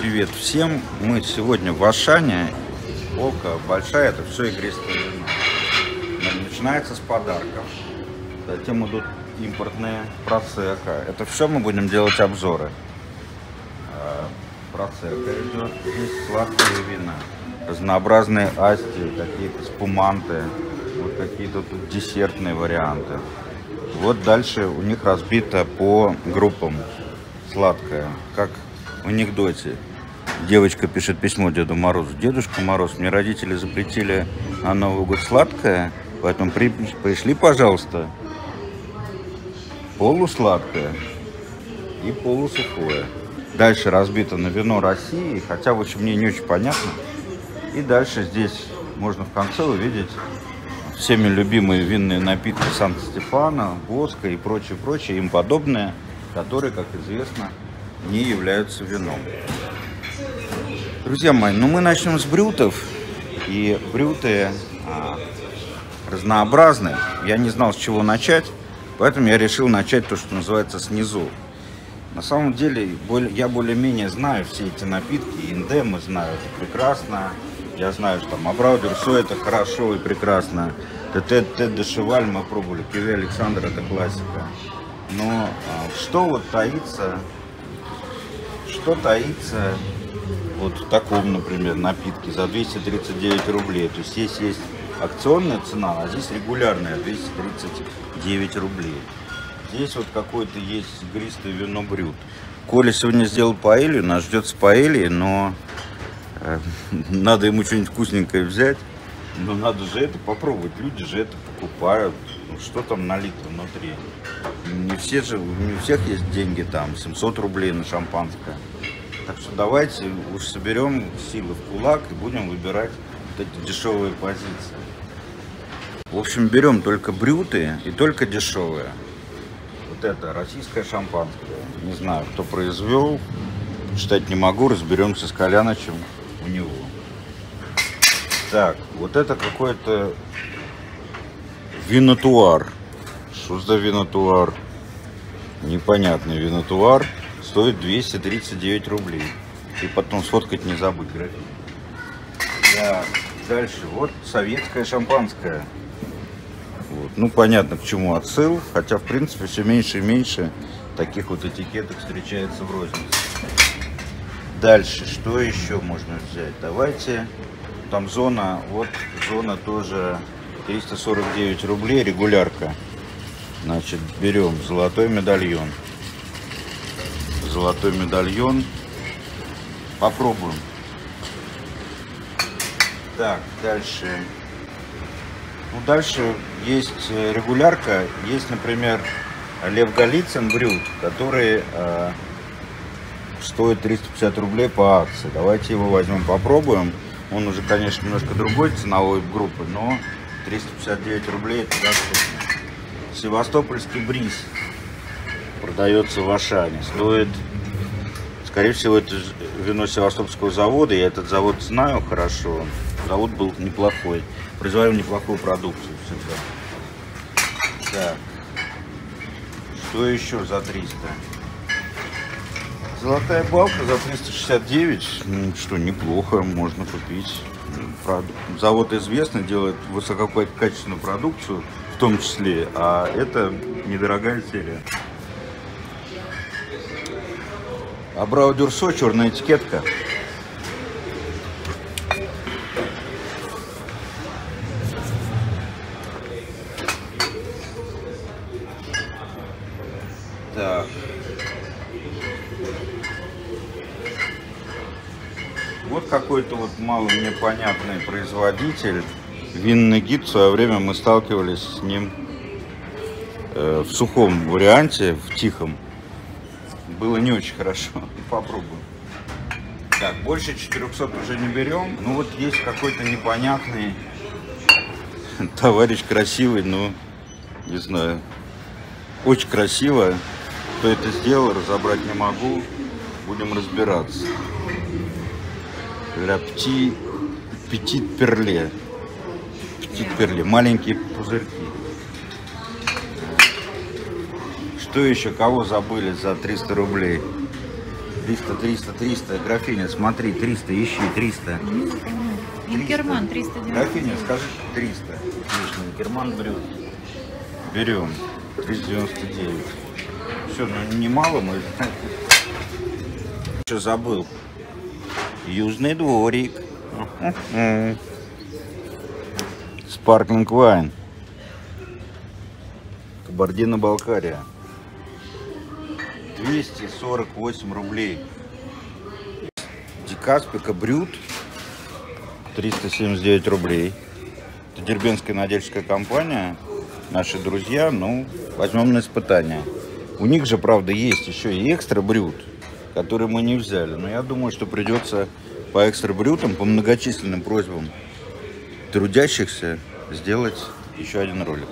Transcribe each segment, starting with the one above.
Привет всем! Мы сегодня в Ашане. Полка большая, это все игристое вино. Начинается с подарков. Затем идут импортные процека. Это все мы будем делать обзоры. А, Процека идет. Здесь сладкие вина. Разнообразные асти, какие-то спуманты. Вот какие-то тут десертные варианты. Вот дальше у них разбито по группам сладкое, как в анекдоте. Девочка пишет письмо Деду Морозу. Дедушка Мороз, мне родители запретили на Новый год сладкое, поэтому при, пришли, пожалуйста, полусладкое и полусухое. Дальше разбито на вино России, хотя, в общем, мне не очень понятно. И дальше здесь можно в конце увидеть всеми любимые винные напитки Сан-Стефана, Боска и прочее, прочее, им подобное, которые, как известно, не являются вином. Друзья мои, ну мы начнем с брютов. И брюты а, разнообразны. Я не знал, с чего начать, поэтому я решил начать то, что называется снизу. На самом деле, я более-менее знаю все эти напитки. Индемы знаю, это прекрасно. Я знаю, что там Абраудер, все это хорошо и прекрасно. ТТ де Шеваль мы пробовали, Киви Александр, это классика. Но а, что вот таится что таится вот в таком, например, напитке за 239 рублей. То есть здесь есть акционная цена, а здесь регулярная 239 рублей. Здесь вот какое-то есть игристое вино брют. Коля сегодня сделал паэлью, нас ждет с паэльей, но э, надо ему что-нибудь вкусненькое взять. Но надо же это попробовать, люди же это покупают. Ну, что там налито внутри? Не, все же, не у всех есть деньги там, 700 рублей на шампанское. Так что давайте уж соберем силы в кулак и будем выбирать вот эти дешевые позиции. В общем, берем только брюты и только дешевые. Вот это российское шампанское. Не знаю, кто произвел, читать не могу, разберемся с Коляночем у него. Так, вот это какой-то винотуар. Что за винотуар? Непонятный винотуар. Стоит 239 рублей. И потом сфоткать не забыть графин. Так, дальше. Вот советское шампанское. Вот. Ну, понятно, к чему отсыл. Хотя, в принципе, все меньше и меньше таких вот этикеток встречается в рознице. Дальше, что еще можно взять? Давайте там зона, вот зона тоже 349 рублей, регулярка. Значит, берем золотой медальон. Золотой медальон. Попробуем. Так, дальше. Ну, дальше есть э, регулярка. Есть, например, Лев Голицын брют, который э, стоит 350 рублей по акции. Давайте его возьмем, попробуем. Он уже, конечно, немножко другой ценовой группы, но 359 рублей это доступно. Севастопольский бриз продается в Ашане. Стоит, скорее всего, это вино Севастопольского завода. Я этот завод знаю хорошо. Завод был неплохой. Производил неплохую продукцию всегда. Так. Что еще за 300? Золотая балка за 369, ну, что неплохо, можно купить. Завод известный, делает высококачественную продукцию, в том числе, а это недорогая серия. Абрау Дюрсо, черная этикетка. Так. Вот какой-то вот мало мне понятный производитель. Винный гид, в свое время мы сталкивались с ним э, в сухом варианте, в тихом. Было не очень хорошо. Попробуем. Так, больше 400 уже не берем. Ну вот есть какой-то непонятный товарищ красивый, но не знаю. Очень красиво. Кто это сделал, разобрать не могу. Будем разбираться. Ля пти, петит перле. Петит перле. Маленькие пузырьки. Что еще? Кого забыли за 300 рублей? 300, 300, 300. Графиня, смотри, 300, ищи, 300. Инкерман 390. Графиня, скажи 300. Отлично, Инкерман брют. Берем. 399. Все, ну немало мы. Что забыл? Южный дворик. Спарклинг вайн. Кабардино-Балкария. 248 рублей. Дикаспика Брют 379 рублей. Это дербенская надельческая компания. Наши друзья, ну, возьмем на испытание. У них же, правда, есть еще и экстра брют, который мы не взяли. Но я думаю, что придется по экстра брютам, по многочисленным просьбам трудящихся сделать еще один ролик.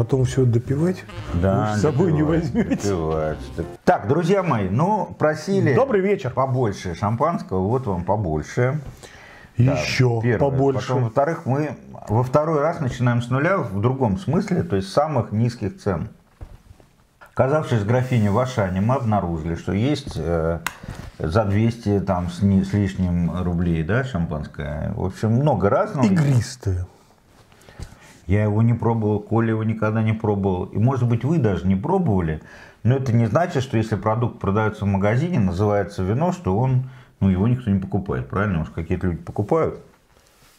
Потом все допивать? Да, Вы с собой не возьмете? допивается. Так, друзья мои, ну, просили Добрый вечер. побольше шампанского, вот вам побольше. Да, Еще первое. побольше. Потом, во-вторых, мы во второй раз начинаем с нуля в другом смысле, то есть с самых низких цен. Оказавшись в графине в Ашане, мы обнаружили, что есть э, за 200 там, с, ни- с лишним рублей да, шампанское. В общем, много разного. Игристые. Я его не пробовал, Коля его никогда не пробовал. И может быть вы даже не пробовали, но это не значит, что если продукт продается в магазине, называется вино, что он, ну его никто не покупает, правильно? Может какие-то люди покупают.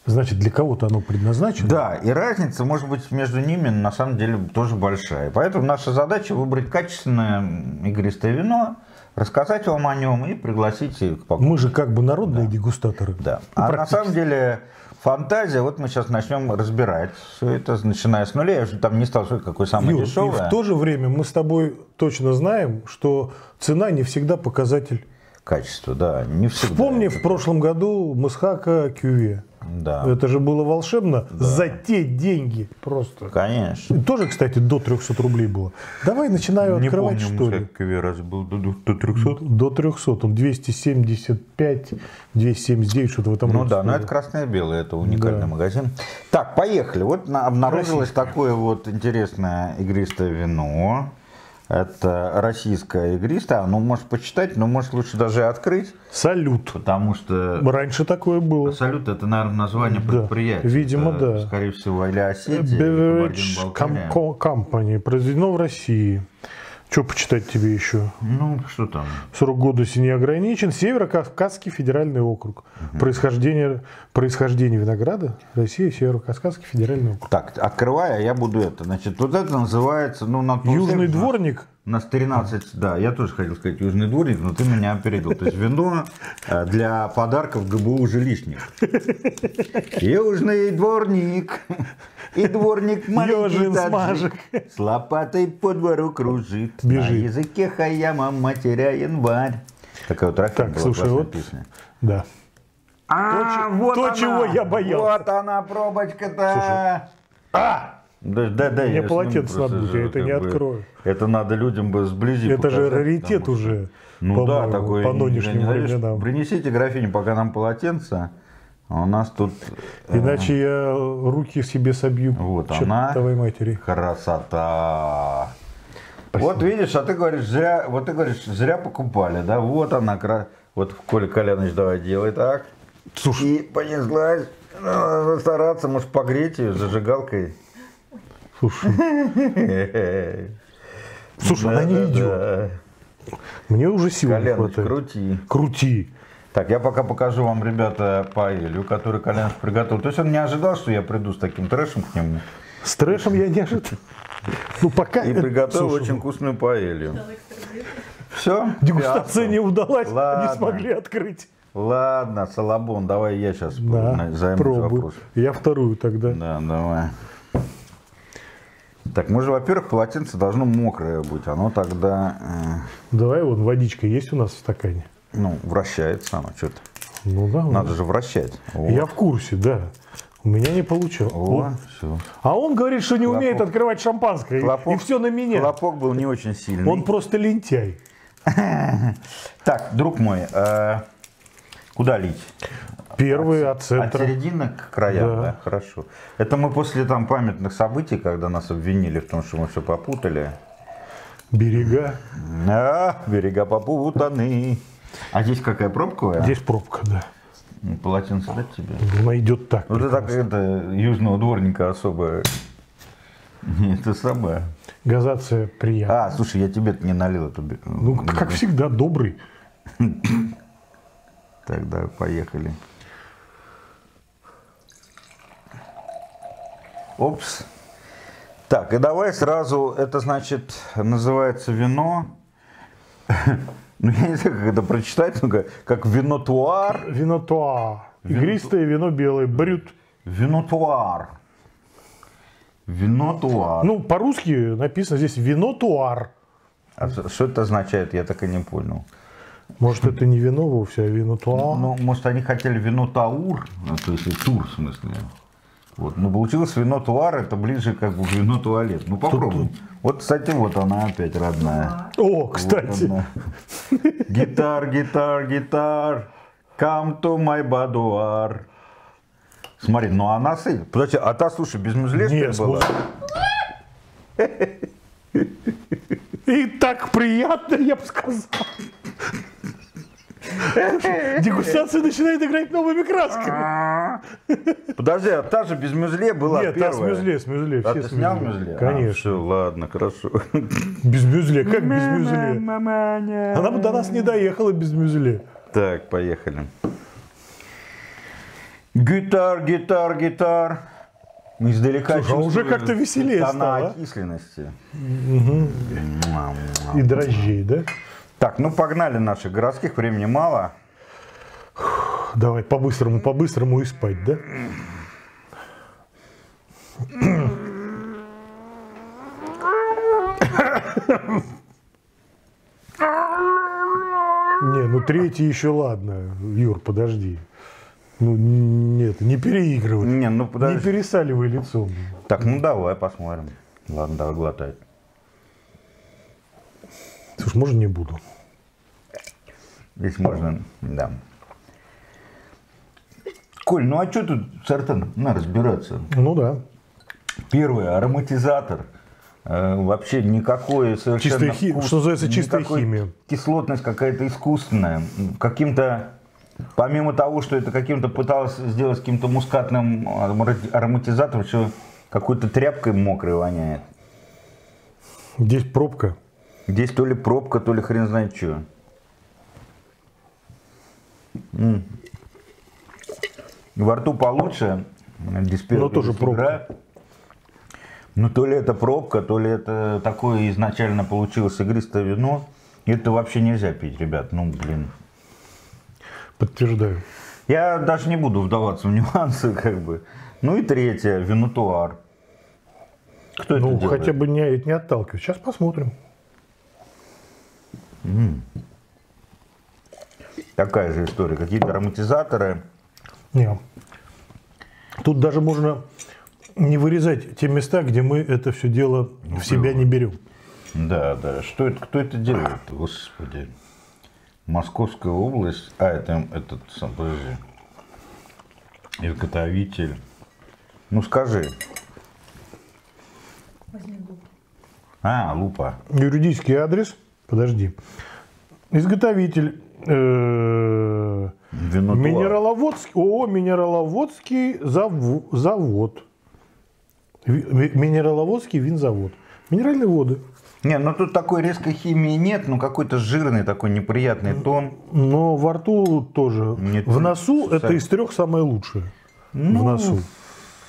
Значит, для кого-то оно предназначено? Да, и разница может быть между ними на самом деле тоже большая. Поэтому наша задача выбрать качественное игристое вино, рассказать вам о нем и пригласить к покупке. Мы же как бы народные дегустаторы. Да. Ну, А на самом деле фантазия, вот мы сейчас начнем разбирать все это, начиная с нуля. Я же там не стал сказать, какой самый Юр, и дешевый. в то же время мы с тобой точно знаем, что цена не всегда показатель. Качество, да, не всегда. Вспомни, в прошлом году Масхака Кюве. Да, Это же было волшебно за те деньги просто. конечно. И Тоже, кстати, до 300 рублей было. Давай начинаю открывать, что ли. раз был до, до 300. До 300, он 275, 279, что-то в этом Ну да, но стоило. это красное-белое, это уникальный Да. магазин. Так, поехали. Вот на- обнаружилось Российское. такое вот интересное игристое вино. Это российское игристое. Ну, можешь почитать, но можешь лучше даже открыть, Салют. потому что Раньше такое было. Салют это, наверное, название Да, предприятия. видимо, Это, да. Скорее всего, или Осетия, или Beverage Co- Company. Произведено в России. Что почитать тебе еще? Ну, что там? Срок годности не ограничен. Северо-Кавказский федеральный округ. Происхождение, происхождение винограда. Россия, Северо-Кавказский федеральный округ. Так, открывая, я буду это. Значит, вот это называется, ну, на Южный на- дворник. У нас 13, да, я тоже хотел сказать южный дворник, но ты меня опередил. То есть вино э, для подарков ГБУ жилищник. Южный дворник, и дворник маленький таджик, с лопатой по двору кружит, Бежит. на языке хаяма матеря январь. Такая вот Рафин Так, была слушай, вот- песня. Да. А, че- вот то, она, чего я боялся. Вот она, пробочка-то. А! Да, да, да, Мне полотенце надо же, я это не бы. открою. Это надо людям бы сблизи Это же показать, раритет потому уже, Ну да, по-моему, такой. по не- нынешним временам. Принесите графиню, пока нам полотенце. А у нас тут э, Иначе я руки себе собью. Вот она. чертовой матери. красота. Вот видишь, а ты говоришь, зря, вот ты говоришь, зря покупали, да? Вот она, кра- вот Коля Коляныч, давай делай так. Слушай, И понеслась. Надо стараться, может, погреть ее зажигалкой. Слушай, слушай, она не идет. Мне уже сил не хватает. крути. Крути. Так, я пока покажу вам, ребята, паэлью, который Коляныч приготовил. То есть он не ожидал, что я приду с таким трэшем к нему. С трэшем я не ожидал. Ну пока. И приготовил слушай, очень вкусную паэлью. Все? Дегустация не удалась, Ладно. не смогли открыть. Ладно, Салабон, давай я сейчас Да, займусь вопросом. Я вторую тогда. Да, давай. Так, мы же, во-первых, полотенце должно мокрое быть. Оно тогда, Давай, вон водичка есть у нас в стакане. э, ну, вращается оно что-то. Ну да. Надо же вращать. О, Я в курсе, да. У меня не получилось. о, все. А он говорит, что не умеет Хлопок. открывать шампанское. и- И все на меня. Хлопок был не очень сильный. Он просто лентяй. Так, друг мой, э, куда лить? Первый от От центра. середины к краям, Да. да. Хорошо. Это мы после там памятных событий, когда нас обвинили в том, что мы все попутали. Берега. А, берега попутаны. А здесь какая пробковая? Здесь пробка, да. Ну, Полотенце дать тебе? Она идет так. Вот это так, это южного дворника особо. Это самое. Газация приятная. А, слушай, я тебе не налил эту. Ну, как всегда, добрый. Тогда поехали. Опс. Так, и давай сразу, это значит, называется вино. Ну, я не знаю, как это прочитать, ну, как, как винотуар. Вино. Игристое вино белое. Брют. Винотуар. Винотуар. Ну, по-русски написано здесь вино туар. А что это означает, я так и не понял. Может, это не вино вовсе, а вино туа. Ну, может, они хотели вино Таур, ну, то есть тур, в смысле. Вот. Но получилось вино Туар, это ближе как бы вино туалет. Ну, попробуем. Вот, кстати, вот она опять родная. О, кстати. Гитар, гитар, гитар, come to my boudoir. Смотри, ну она с Подожди, а та, слушай, без мюзле, Нет, была? И так приятно, я бы сказал. Дегустация начинает играть новыми красками. Подожди, а та же без мюзле была Нет, та с первая. мюзле, с мюзле. А ты снял мюзле. мюзле? Конечно. все, ладно, хорошо. Без мюзле, как без мюзле? Она бы до нас не доехала без мюзле. Так, поехали. Гитар, гитар, гитар. Издалека Слушай, а уже как-то веселее стало. окисленности. И дрожжей, да? Так, ну погнали наших городских, времени мало. Давай по-быстрому, по-быстрому и спать, да? Не, ну третий еще ладно. Юр, подожди. Ну, нет, не переигрывай. Не, ну Не подожди. пересаливай лицом. Так, ну давай посмотрим. Ладно, давай глотать. Слушай, можно не буду? Здесь можно, да. Коль, ну а что тут, Сартан, на разбираться. Ну да. Первый, ароматизатор. Э, вообще никакой совершенно Чистая хи- вкус, что называется, чистая химия. Кислотность какая-то искусственная. Каким-то, помимо того, что это каким-то пыталось сделать каким-то мускатным аромати- ароматизатором, еще какой-то тряпкой мокрой воняет. Здесь пробка. Здесь то ли пробка, то ли хрен знает что. Во рту получше. Первый Но тоже здесь пробка. Ну, то ли это пробка, то ли это такое изначально получилось игристое вино. Это вообще нельзя пить, ребят. Ну, блин. Подтверждаю. Я даже не буду вдаваться в нюансы, как бы. Ну и третье, винотуар. Кто это Ну, делает? хотя бы не, не отталкивай. Сейчас посмотрим. Такая же история. Какие-то ароматизаторы. Не. Тут даже можно не вырезать те места, где мы это все дело в себя не берем. Да, да. Что это, кто это делает? Господи. Московская область. А, это этот, сам, подожди. Изготовитель. Ну скажи. А, лупа. Юридический адрес. Подожди. Изготовитель. э. Минераловодский, ООО Минераловодский заву- завод. Минераловодский винзавод. Минеральные воды. Не, ну тут такой резкой химии нет, ну какой-то жирный такой неприятный тон. Но во рту тоже. Нет, в носу сами. это из трех самое лучшее. Ну, в носу.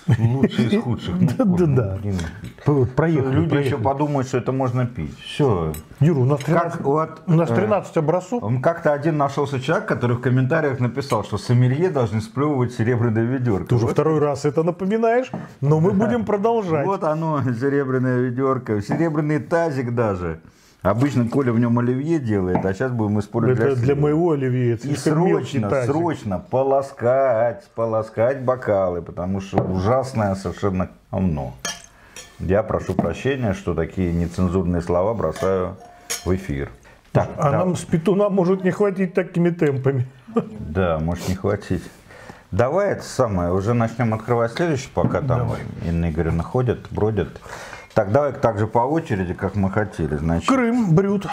Лучший из худших. Ну, Да, да, да. Проехали, Люди еще подумают, что это можно пить. Все. Юра, у нас 13, Как вот, у нас э, 13 образцов. Как-то один нашелся человек, который в комментариях написал, что сомелье должны сплевывать серебряное ведерко. Ты уже второй раз это напоминаешь, но мы будем продолжать. Вот оно, серебряное ведерко, серебряный тазик даже. Обычно Коля в нем оливье делает, а сейчас будем использовать Это для сыра. моего оливье, это И срочно, срочно полоскать, полоскать бокалы, потому что ужасное совершенно говно. Я прошу прощения, что такие нецензурные слова бросаю в эфир. Так, А да, нам с петуна может не хватить такими темпами. да, может не хватить. Давай это самое, уже начнем открывать следующий, пока там Инна Игоревна ходят, бродят. Так, давай так же по очереди, как мы хотели. Значит, Крым, брют.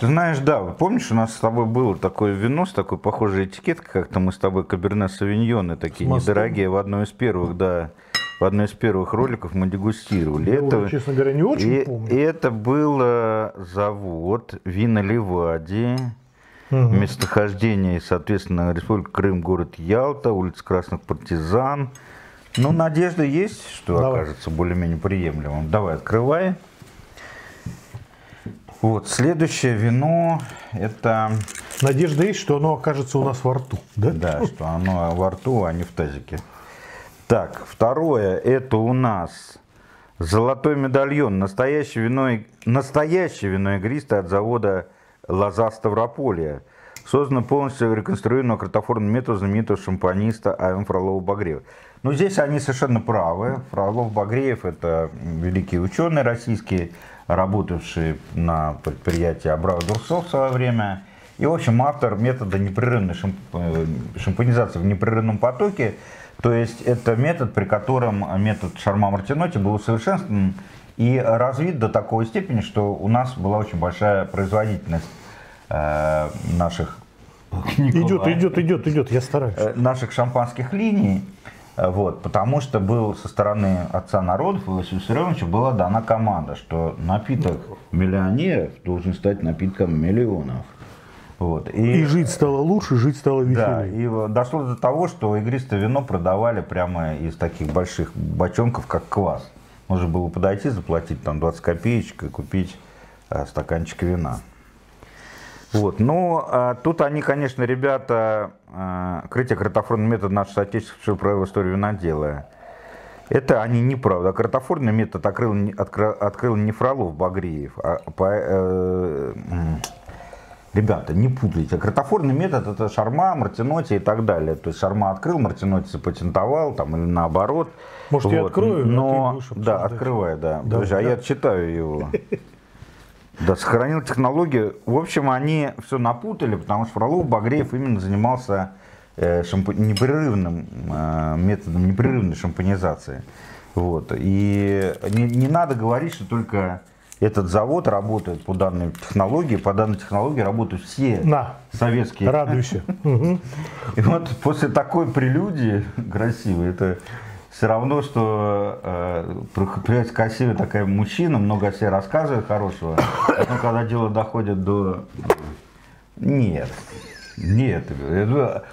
Ты знаешь, да, помнишь, у нас с тобой было такое вино с такой похожей этикеткой, как-то мы с тобой каберне савиньоны такие недорогие, в одной из первых, да, в одной из первых роликов мы дегустировали. Я уже, честно говоря, не очень и, помню. и это был э, завод Вина Ливади, Мгм. местохождение, соответственно, Республика Крым, город Ялта, улица Красных Партизан. Ну, надежда есть, что Давай. окажется более-менее приемлемым. Давай, открывай. Вот, следующее вино, это, Надежда есть, что оно окажется у нас во рту. Да? да, что оно во рту, а не в тазике. Так, второе, это у нас золотой медальон, настоящее вино, настоящее вино игристое от завода Лоза Ставрополья. Создано полностью реконструированным картофорным методом знаменитого шампаниста А.М. Фролова-Багреева. Ну, здесь они совершенно правы. Фролов-Багреев – это великий ученый российский, работавший на предприятии Абрау Дурсо в свое время. И, в общем, автор метода непрерывной шамп- э, шампанизации в непрерывном потоке. То есть это метод, при котором метод Шарма Мартиноти был усовершенствован и развит до такой степени, что у нас была очень большая производительность э, наших Идет, Николай, идет, идет, идет, я стараюсь. э, наших шампанских линий. Вот, потому что был со стороны отца народов Иосифа Виссарионовича была дана команда, что напиток миллионеров должен стать напитком миллионов. Вот. И жить стало лучше, жить стало Да, веселее. и вот дошло до того, что игристое вино продавали прямо из таких больших бочонков, как квас. Можно было подойти, заплатить там 20 копеечек и купить э, стаканчик вина. Вот. Но а, тут они, конечно, ребята, а, крытие картофорный метод наш соотечественный правил историю винодела. Это они неправда. Картофорный метод открыл, не- откры- открыл не Фролов Багреев, а по- э, Ребята, не путайте. Картофорный метод это Шарма, Мартиноти и так далее. То есть Шарма открыл, Мартиноти запатентовал, там, или наоборот. Может, я открою, а Но, будешь да, открывай, да. Да, Подожди, а да. я читаю его. Да, сохранил технологию. В общем, они все напутали, потому что Фролов Багреев именно занимался э, шампа- непрерывным э, методом непрерывной шампанизации. Вот. И не, не надо говорить, что только этот завод работает по данной технологии. По данной технологии работают все На, советские. Мгм. И вот после такой прелюдии красивой, это все равно, что э, появляется красивый такой мужчина, много о себе рассказывает хорошего, но когда дело доходит до... Нет, нет,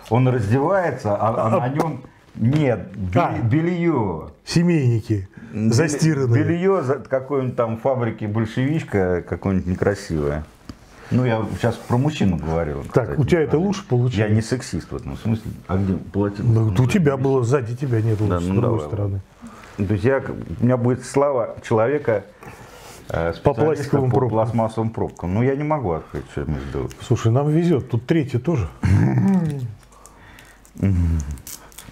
он раздевается, а, а на нем нет, А. бе- белье. Семейники застиранные. Белье какой-нибудь там фабрики большевичка, какое-нибудь некрасивое. Ну, я сейчас про мужчину говорил. Так, кстати. у тебя это лучше Я получилось? не сексист в этом смысле. А где полотенце? Ну, у тебя было, сзади тебя нету, Да, с ну другой давай. стороны. То есть я, у меня будет слава человека э, По пластиковым по пробкам. пластмассовым пробкам. Ну, я не могу открыть, что ему сделать. Слушай, нам везет, тут третий тоже.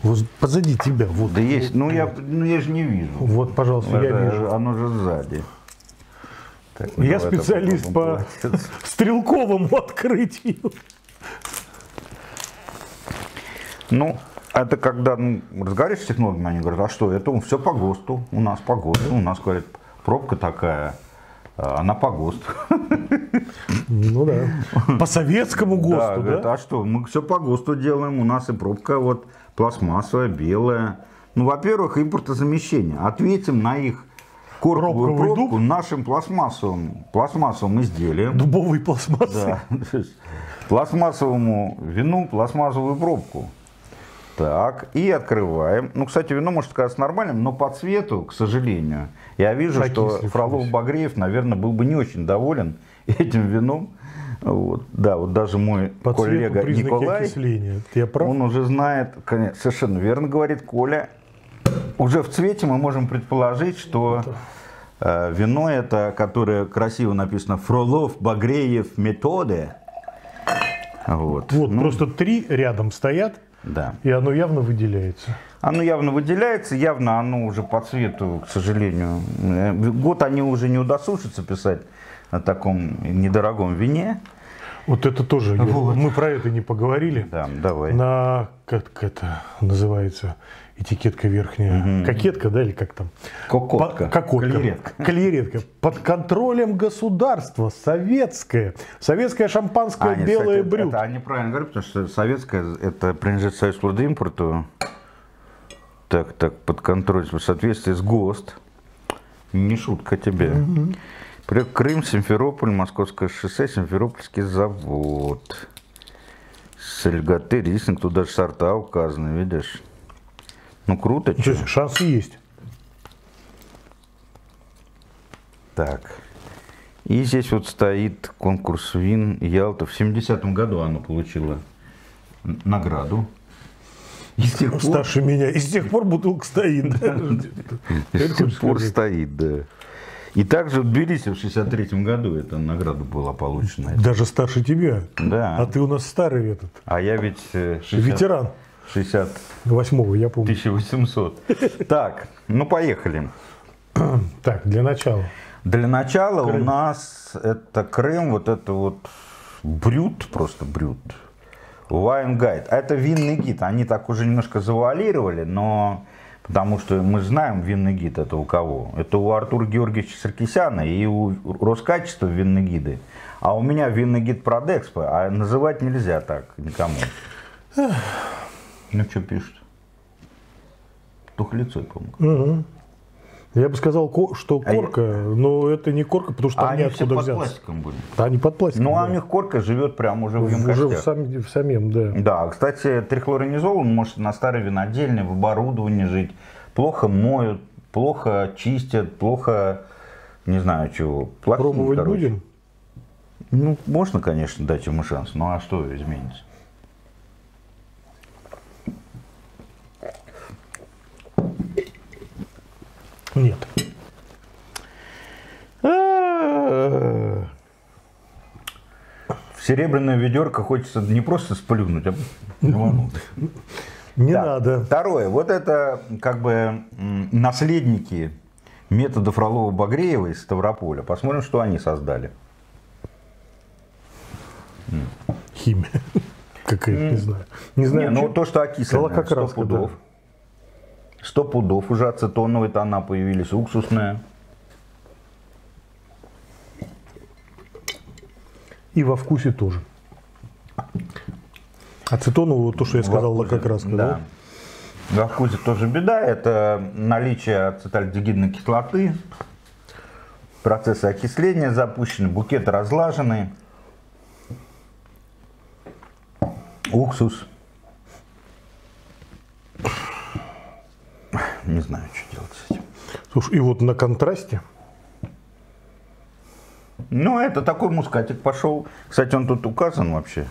Вот позади тебя, вот. Да есть, ну я, ну, я же не вижу. Вот, пожалуйста, я вижу. Оно же сзади. Так, Я специалист по полотенце. стрелковому открытию. Ну, это когда ну, разговариваешь с технологами, они говорят, а что, это все по ГОСТу, у нас по ГОСТу, у нас, говорят, пробка такая, а, она по ГОСТу. Ну да. По советскому Да, ГОСТу, говорит, да? а что, мы все по ГОСТу делаем, у нас и пробка вот пластмассовая, белая. Ну, во-первых, импортозамещение. Ответим на их корковую пробку дуб? нашим пластмассовым, пластмассовым изделием. Дубовый пластмасс. Да, пластмассовому вину, пластмассовую пробку. Так, и открываем. Ну, кстати, вино может казаться нормальным, но по цвету, к сожалению, я вижу, что Окислившись. Фролов-Багреев, наверное, был бы не очень доволен этим вином. Вот. Да, вот даже мой По коллега Николай, он уже знает, совершенно верно говорит Коля, уже в цвете мы можем предположить, что э, вино это, которое красиво написано Фролов, Багреев, методы. Вот. Вот, Ну, просто три рядом стоят, Да. и оно явно выделяется. Оно явно выделяется, явно оно уже по цвету, к сожалению. э, Год они уже не удосужатся писать на таком недорогом вине. Вот это тоже, Вот. мы про это не поговорили. Да, давай. На, как это называется, этикетка верхняя, кокетка, да, или как там? Кокотка. По- кокотка. Калеретка. Калеретка. Под контролем государства, советское. Советское шампанское А, нет, белое кстати, брют. Это они правильно говорят, потому что советское, это принадлежит Союзу импорту. Так, так, под контроль, в соответствии с ГОСТ. Не шутка тебе. При- Крым, Симферополь, Московское шоссе, Симферопольский завод. Сальгаты, рислинг, тут даже сорта указаны, видишь? Ну круто, есть шансы есть. Так. И здесь вот стоит конкурс вин Ялта. В 70-м году оно получило н- награду. И с тех пор, Старше меня. И с тех пор бутылка стоит. и с тех пор стоит, да. И также в Тбилиси в 63-м году эта награда была получена. Даже старше тебя. Да. А ты у нас старый этот. А я ведь э, 60 Ветеран. 60 Восьмого, я помню. 1800. Так, ну поехали. Так, для начала. Для начала Крым. у нас это Крым, вот это вот брют, просто брют. Wine Guide. А Это винный гид. Они так уже немножко завуалировали, но потому что мы знаем винный гид это у кого. Это у Артура Георгиевича Саркисяна и у Роскачества винные гиды. А у меня винный гид Продэкспо, а называть нельзя так никому. Ну что пишут? Тухлицой, по-моему. Я бы сказал, что А корка, но это не корка, потому что А они все неоткуда под взяться. пластиком были. Да, они под пластиком. Ну, а у них корка живет прямо уже в уже в, емкостях. сам- в самем, да. Да, кстати, трихлоронизол он может на старой винодельне, в оборудовании жить. Плохо моют, плохо чистят, плохо, не знаю чего. Плохие, Пробовать короче. будем? Ну, можно, конечно, дать ему шанс, ну а что изменится? Нет. А. В серебряное ведерко хочется не просто сплюнуть, а Не да. надо. Второе. Вот это как бы наследники метода Фролова-Багреева из Ставрополя. Посмотрим, что они создали. Химия. Какая? не знаю. Не знаю. Не, ну то, что окисленное, 100 пудов. Да. 100 пудов уже ацетоновые тона появились, уксусные И во вкусе тоже. Ацетоновую, то, что я сказал, вкусе, как раз. Да. да. Во вкусе тоже беда. Это наличие ацетальдегидной кислоты. Процессы окисления запущены, букет разлаженный. Уксус Не знаю, что делать с этим. Слушай, и вот на контрасте, Ну, это такой мускатик пошел. Кстати, он тут указан вообще.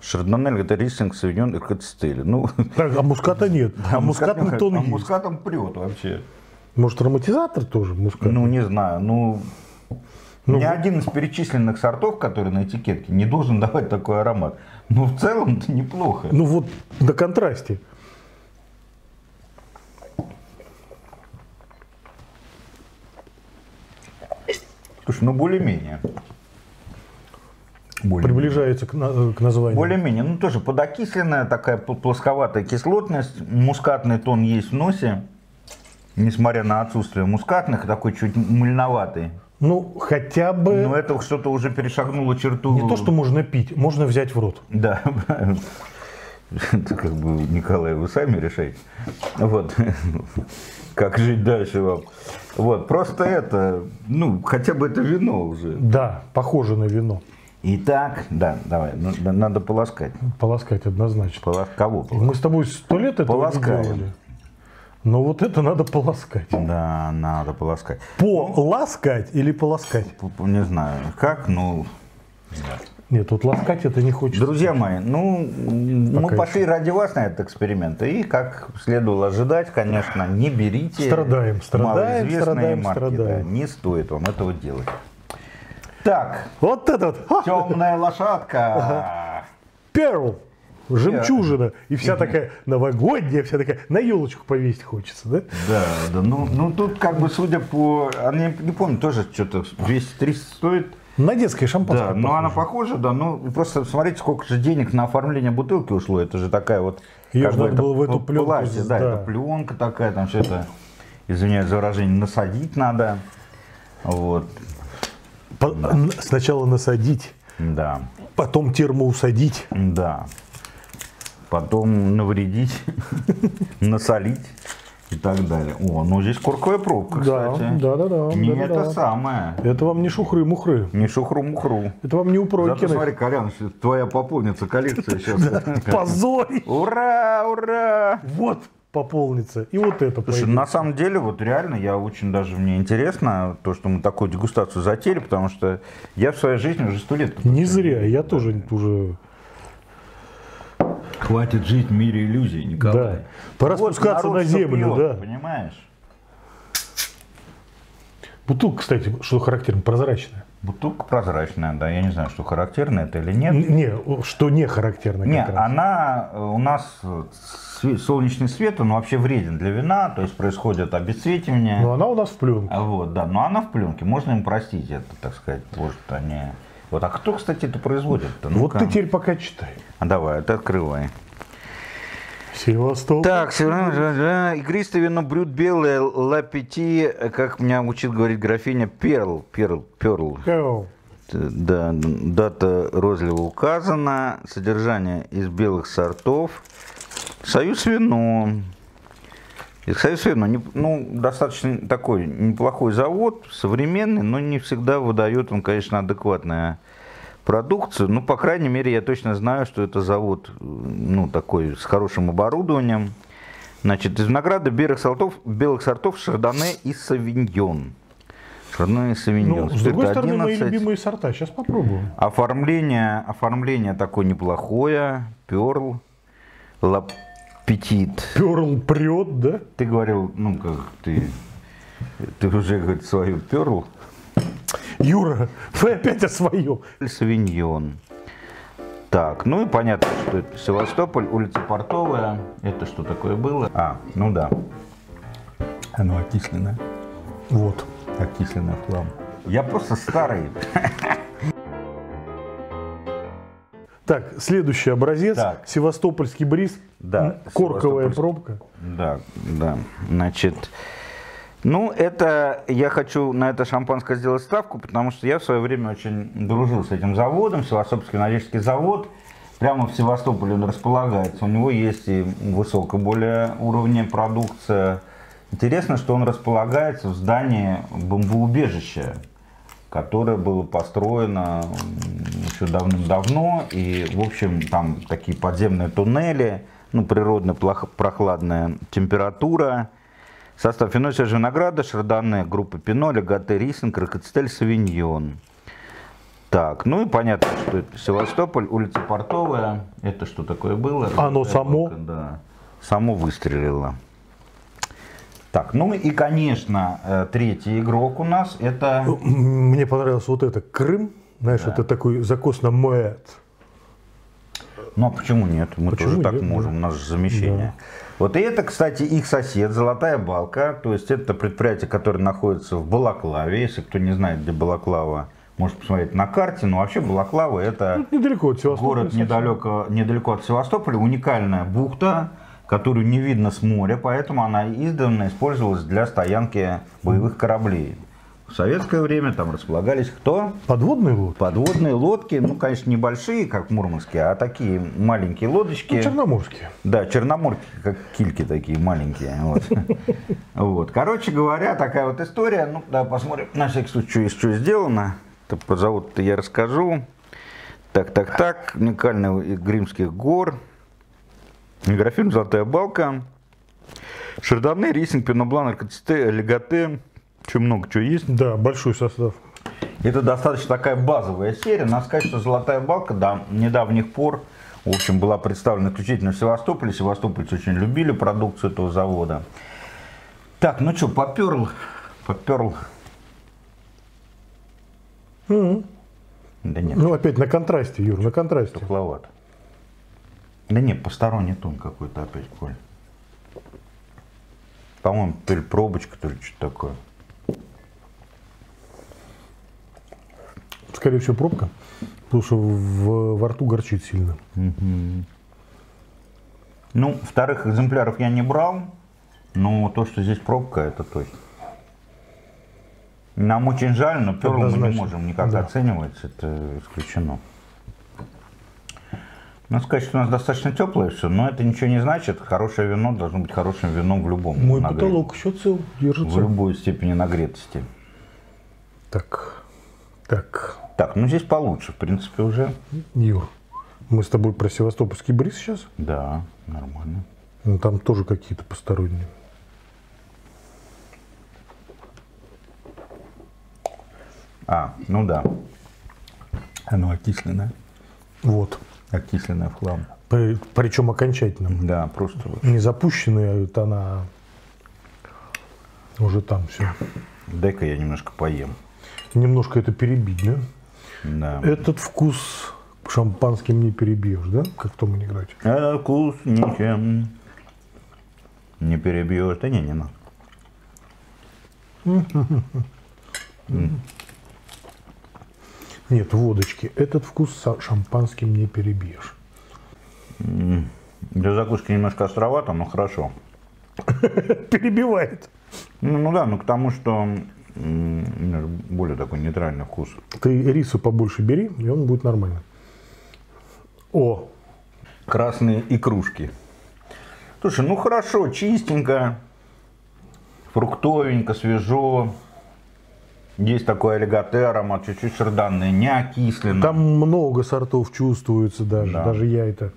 Шардонель, это рислинг, савиньон, иркоцетели. Ну, так, а муската нет, а мускатный мускатом- тон а есть. мускатом прет вообще. Может, ароматизатор тоже мускатный? Ну, не знаю, ну... Ну, ни один из перечисленных сортов, который на этикетке, не должен давать такой аромат. Но в целом это неплохо. Ну вот на контрасте. Слушай, ну более-менее. Более Приближается к, на- к названию. Более-менее, ну тоже подокисленная, такая пл- плосковатая кислотность, мускатный тон есть в носе, несмотря на отсутствие мускатных, такой чуть мыльноватый. Ну, хотя бы Но это что-то уже перешагнуло черту. не то, что можно пить, можно взять в рот. Да, это как бы, Николай, вы сами решаете. Вот, как жить дальше вам. Вот, просто это, ну, хотя бы это вино уже. Да, похоже на вино. Итак, да, давай, ну, да, надо полоскать. Полоскать однозначно. Полос... Кого полоскать? Мы с тобой сто лет этого Полоскаем. не делали. Но вот это надо полоскать. Да, надо полоскать. Поласкать или полоскать? Не знаю, как, ну... Нет, вот ласкать это не хочется. Друзья мои, ну, мы Пока пошли ради вас на этот эксперимент. И, как следовало ожидать, конечно, не берите Страдаем, страдаем, страдаем, марки. страдаем. да. не стоит вам этого делать. Так, Вот это вот. Ха! темная лошадка. Перл. Жемчужина. И вся такая новогодняя, вся такая, на елочку повесить хочется, да? Да, да, ну, ну тут как бы судя по... а Не, не помню, тоже что-то 200-300 стоит. На детское шампанское. Да, но она похоже. похожа, да, ну просто смотрите, сколько же денег на оформление бутылки ушло, это же такая вот... Её как бы это было в эту пл- пленку пластик, да, да. это пленка такая, там все это, извиняюсь за выражение, насадить надо, вот, По- н- Сначала насадить, да, потом термоусадить. да, потом навредить, насолить и так далее. О, ну здесь корковая пробка, Да, кстати. да, да, да. Не да, это да. самое, Это вам не шухры-мухры. не шухру-мухру. Это вам не у Зато смотри. Колян, твоя пополнится коллекция сейчас. Позорь! Ура, ура! Вот пополнится. И вот это Слушай, пойдет. на самом деле, вот реально, я очень даже мне интересно то, что мы такую дегустацию затеяли, потому что я в своей жизни уже сто лет. Не зря, я тоже уже... Хватит жить в мире иллюзий, Николай. Да. Пора Вот спускаться на землю, пьет, да. Понимаешь? Бутылка, кстати, что характерно, прозрачная. Бутылка прозрачная, да. Я не знаю, что характерно это или нет. Не, что не характерно Не, она э, у нас э, солнечный свет, он вообще вреден для вина, то есть происходит обесцветивание. Но она у нас в пленке. Вот, да, но она в пленке, можно им простить это, так сказать, может, они... Вот, а кто, кстати, это производит-то? Вот Ну-ка. ты теперь пока читай. А давай, это открывай. Севастополь. Так, игристое вино брют белое, ла пяти, как меня учит говорить графиня, перл, перл, перл. Эу. Да, дата розлива указана, содержание из белых сортов. Союз вино. И вино, не- ну, достаточно такой неплохой завод, современный, но не всегда выдает он, конечно, адекватную продукцию. Ну, по крайней мере, я точно знаю, что это завод, ну, такой, с хорошим оборудованием. Значит, из винограда белых сортов, белых сортов шардоне и савиньон. Шардоне и савиньон. Ну, с другой стороны, мои 11. любимые сорта. Сейчас попробуем. Оформление, оформление такое неплохое. Перл, лапетит. Перл прет, да? Ты говорил, ну как ты, ты уже говорит свою перл. Юра, вы опять о своем. Савиньон. Так, ну и понятно, что это Севастополь, улица Портовая. Это что такое было? А, ну да. Оно окисленное. Вот. Окисленное в хлам. Я просто старый. Так, следующий образец. Так. Севастопольский бриз. Да, Корковая пробка. Да, да. Значит, ну, это я хочу на это шампанское сделать ставку, потому что я в свое время очень дружил с этим заводом, Севастопольский норвежский завод. Прямо в Севастополе он располагается. У него есть и высокая более уровня продукция. Интересно, что он располагается в здании бомбоубежища, которое было построено еще давным-давно. И, в общем, там такие подземные туннели, ну, природная прохладная температура. Состав свежего винограда, шардоне, группа Пино, Легате, Рисинг, Рокоцетель, Савиньон. Так, ну и понятно, что это Севастополь, улица Портовая. Это что такое было? Оно Это само? Да, само выстрелило. Так, ну и, конечно, э, третий игрок у нас это... М, Мне понравилось вот это. Крым. Знаешь, это такой закос на моэт. Ну а почему нет? Мы Почему тоже так нет, можем, да. у нас же замещение. Вот и это, кстати, их сосед, Золотая Балка. То есть это предприятие, которое находится в Балаклаве. Если кто не знает, где Балаклава, может посмотреть на карте. Но вообще Балаклава это Недалеко от Севастополя. город недалеко, недалеко от Севастополя, уникальная бухта, которую не видно с моря, поэтому она издавна использовалась для стоянки боевых кораблей. В советское время там располагались кто? Подводный лодки. Подводные лодки, ну, конечно, небольшие, как в Мурманске, а такие маленькие лодочки. Ну, Черноморские. Да, черноморки, как кильки такие маленькие. Вот. Вот. Короче говоря, такая вот история. Ну, да, посмотрим, на всякий случай, что, сделано. Завод-то я расскажу. Так, так, так. Уникальный Гримских гор. Графин «Золотая балка». Шардоне, рисинг, пеноблан, аркатисте, легате. Очень много чего есть. Да, большой состав. Это достаточно такая базовая серия. Надо сказать, что «Золотая балка» до недавних пор в общем, была представлена исключительно в Севастополе. Севастопольцы очень любили продукцию этого завода. Так, ну что, поперл, поперл. Мгм. Да нет, Ну, опять на контрасте, Юр, на контрасте. тухловато. Да нет, посторонний тон какой-то опять, Коль. По-моему, то ли пробочка, то ли что-то такое. Скорее всего, пробка. Потому что в- во рту горчит сильно. Ну, вторых экземпляров я не брал, но то, что здесь пробка, это точно. Нам очень жаль, но перл мы не можем никак Да. оценивать, это исключено. Надо сказать, что у нас достаточно теплое все, но это ничего не значит. Хорошее вино должно быть хорошим вином в любом Мой нагре- потолок еще цел, в держится. любой степени нагретости. Так, так, Так, ну здесь получше, в принципе, уже. Юр, мы с тобой про севастопольский бриз сейчас? Да, нормально. Ну, там тоже какие-то посторонние. А, ну да. Оно окисленное. Вот. Окисленное в хлам. При- Причем окончательно. Да, просто вот. Не запущенные тона, а уже там все. Дай-ка я немножко поем. Немножко это перебить, да? Да. Этот вкус шампанским не перебьешь, да? Как в том анекдоте. А вкус ничем не перебьешь. Да не, не надо. Нет, водочки. Этот вкус са- шампанским не перебьешь. Для закуски немножко островато, но хорошо. Перебивает. Ну, ну да, ну к тому, что более такой нейтральный вкус. Ты рису побольше бери, и он будет нормально. О, Красные икрушки. Слушай, ну хорошо, чистенько, фруктовенько, свежо. Есть такой аллигатер аромат, чуть-чуть шардонный, не окисленно. там много сортов чувствуется даже. Да. Даже я это...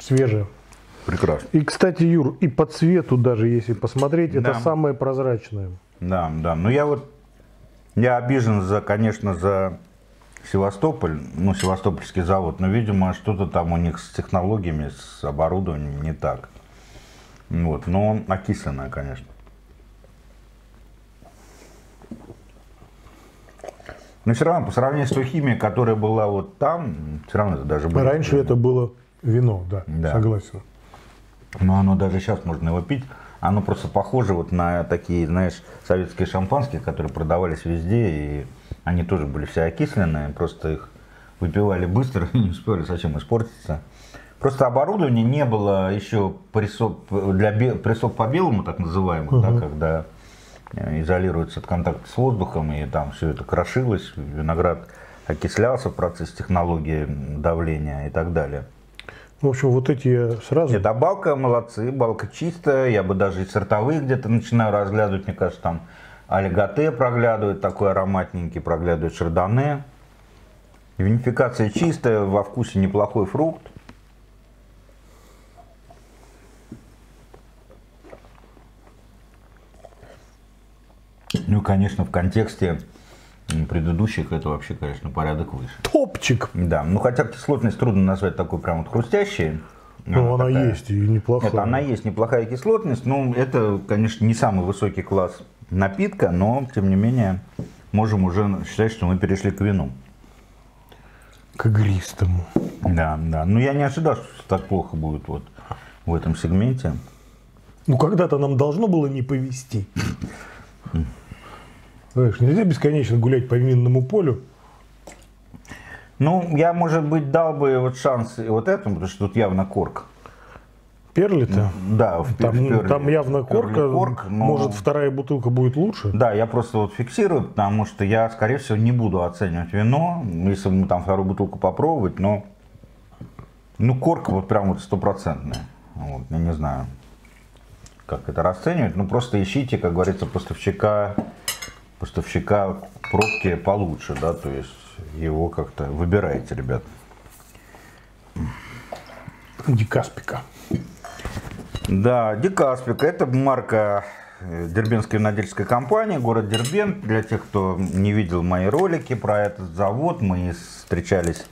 Свежее. Прекрасно. И, кстати, Юр, и по цвету даже, если посмотреть, это Да. самое прозрачное. Да, да. Ну я вот, я обижен за, конечно, за Севастополь, ну, Севастопольский завод, но, видимо, что-то там у них с технологиями, с оборудованием не так. Вот, но он окисленное, конечно. Но все равно, по сравнению с той химией, которая была вот там, все равно это даже было. Раньше это было вино, да, Да. согласен. Но оно даже сейчас можно его пить. Оно просто похоже вот на такие, знаешь, советские шампанские, которые продавались везде, и они тоже были все окисленные, просто их выпивали быстро не успевали совсем испортиться. Просто оборудования не было еще прессов, для прессов по белому, так называемых, да, когда изолируется от контакта с воздухом, и там все это крошилось, виноград окислялся в процессе технологии давления и так далее. В общем, вот эти я сразу... Нет, а балка молодцы, балка чистая, я бы даже и сортовые где-то начинаю разглядывать, мне кажется, там алигате проглядывает, такой ароматненький, проглядывает шардоне. Винификация чистая, во вкусе неплохой фрукт. Ну, конечно, в контексте предыдущих это вообще, конечно, порядок выше. Топчик! Да, ну хотя кислотность трудно назвать такой прям вот хрустящей. Ну, она такая. есть и неплохая. Это она есть неплохая кислотность, но это, конечно, не самый высокий класс напитка, но тем не менее можем уже считать, что мы перешли к вину. К игристому. Да, да. Но я не ожидал, что так плохо будет вот в этом сегменте. Ну, когда-то нам должно было не повезти. Знаешь, нельзя бесконечно гулять по винному полю. Ну, я, может быть, дал бы вот шанс и вот этому, потому что тут явно корк. Перли-то? Да, в Там, в перле- там явно корка. корк, но- Может, вторая бутылка будет лучше? Да, я просто вот фиксирую, потому что я, скорее всего, не буду оценивать вино, если мы там вторую бутылку попробовать, но ну корка вот прям вот стопроцентная. Вот, я не знаю, как это расценивать, ну просто ищите, как говорится, поставщика, поставщика пробки получше, да, то есть его как-то выбирайте, ребят. Дикаспика. Да, Дикаспик. Это марка э, Дербенской винодельческой компании, город Дербент. Для тех, кто не видел мои ролики про этот завод, мы встречались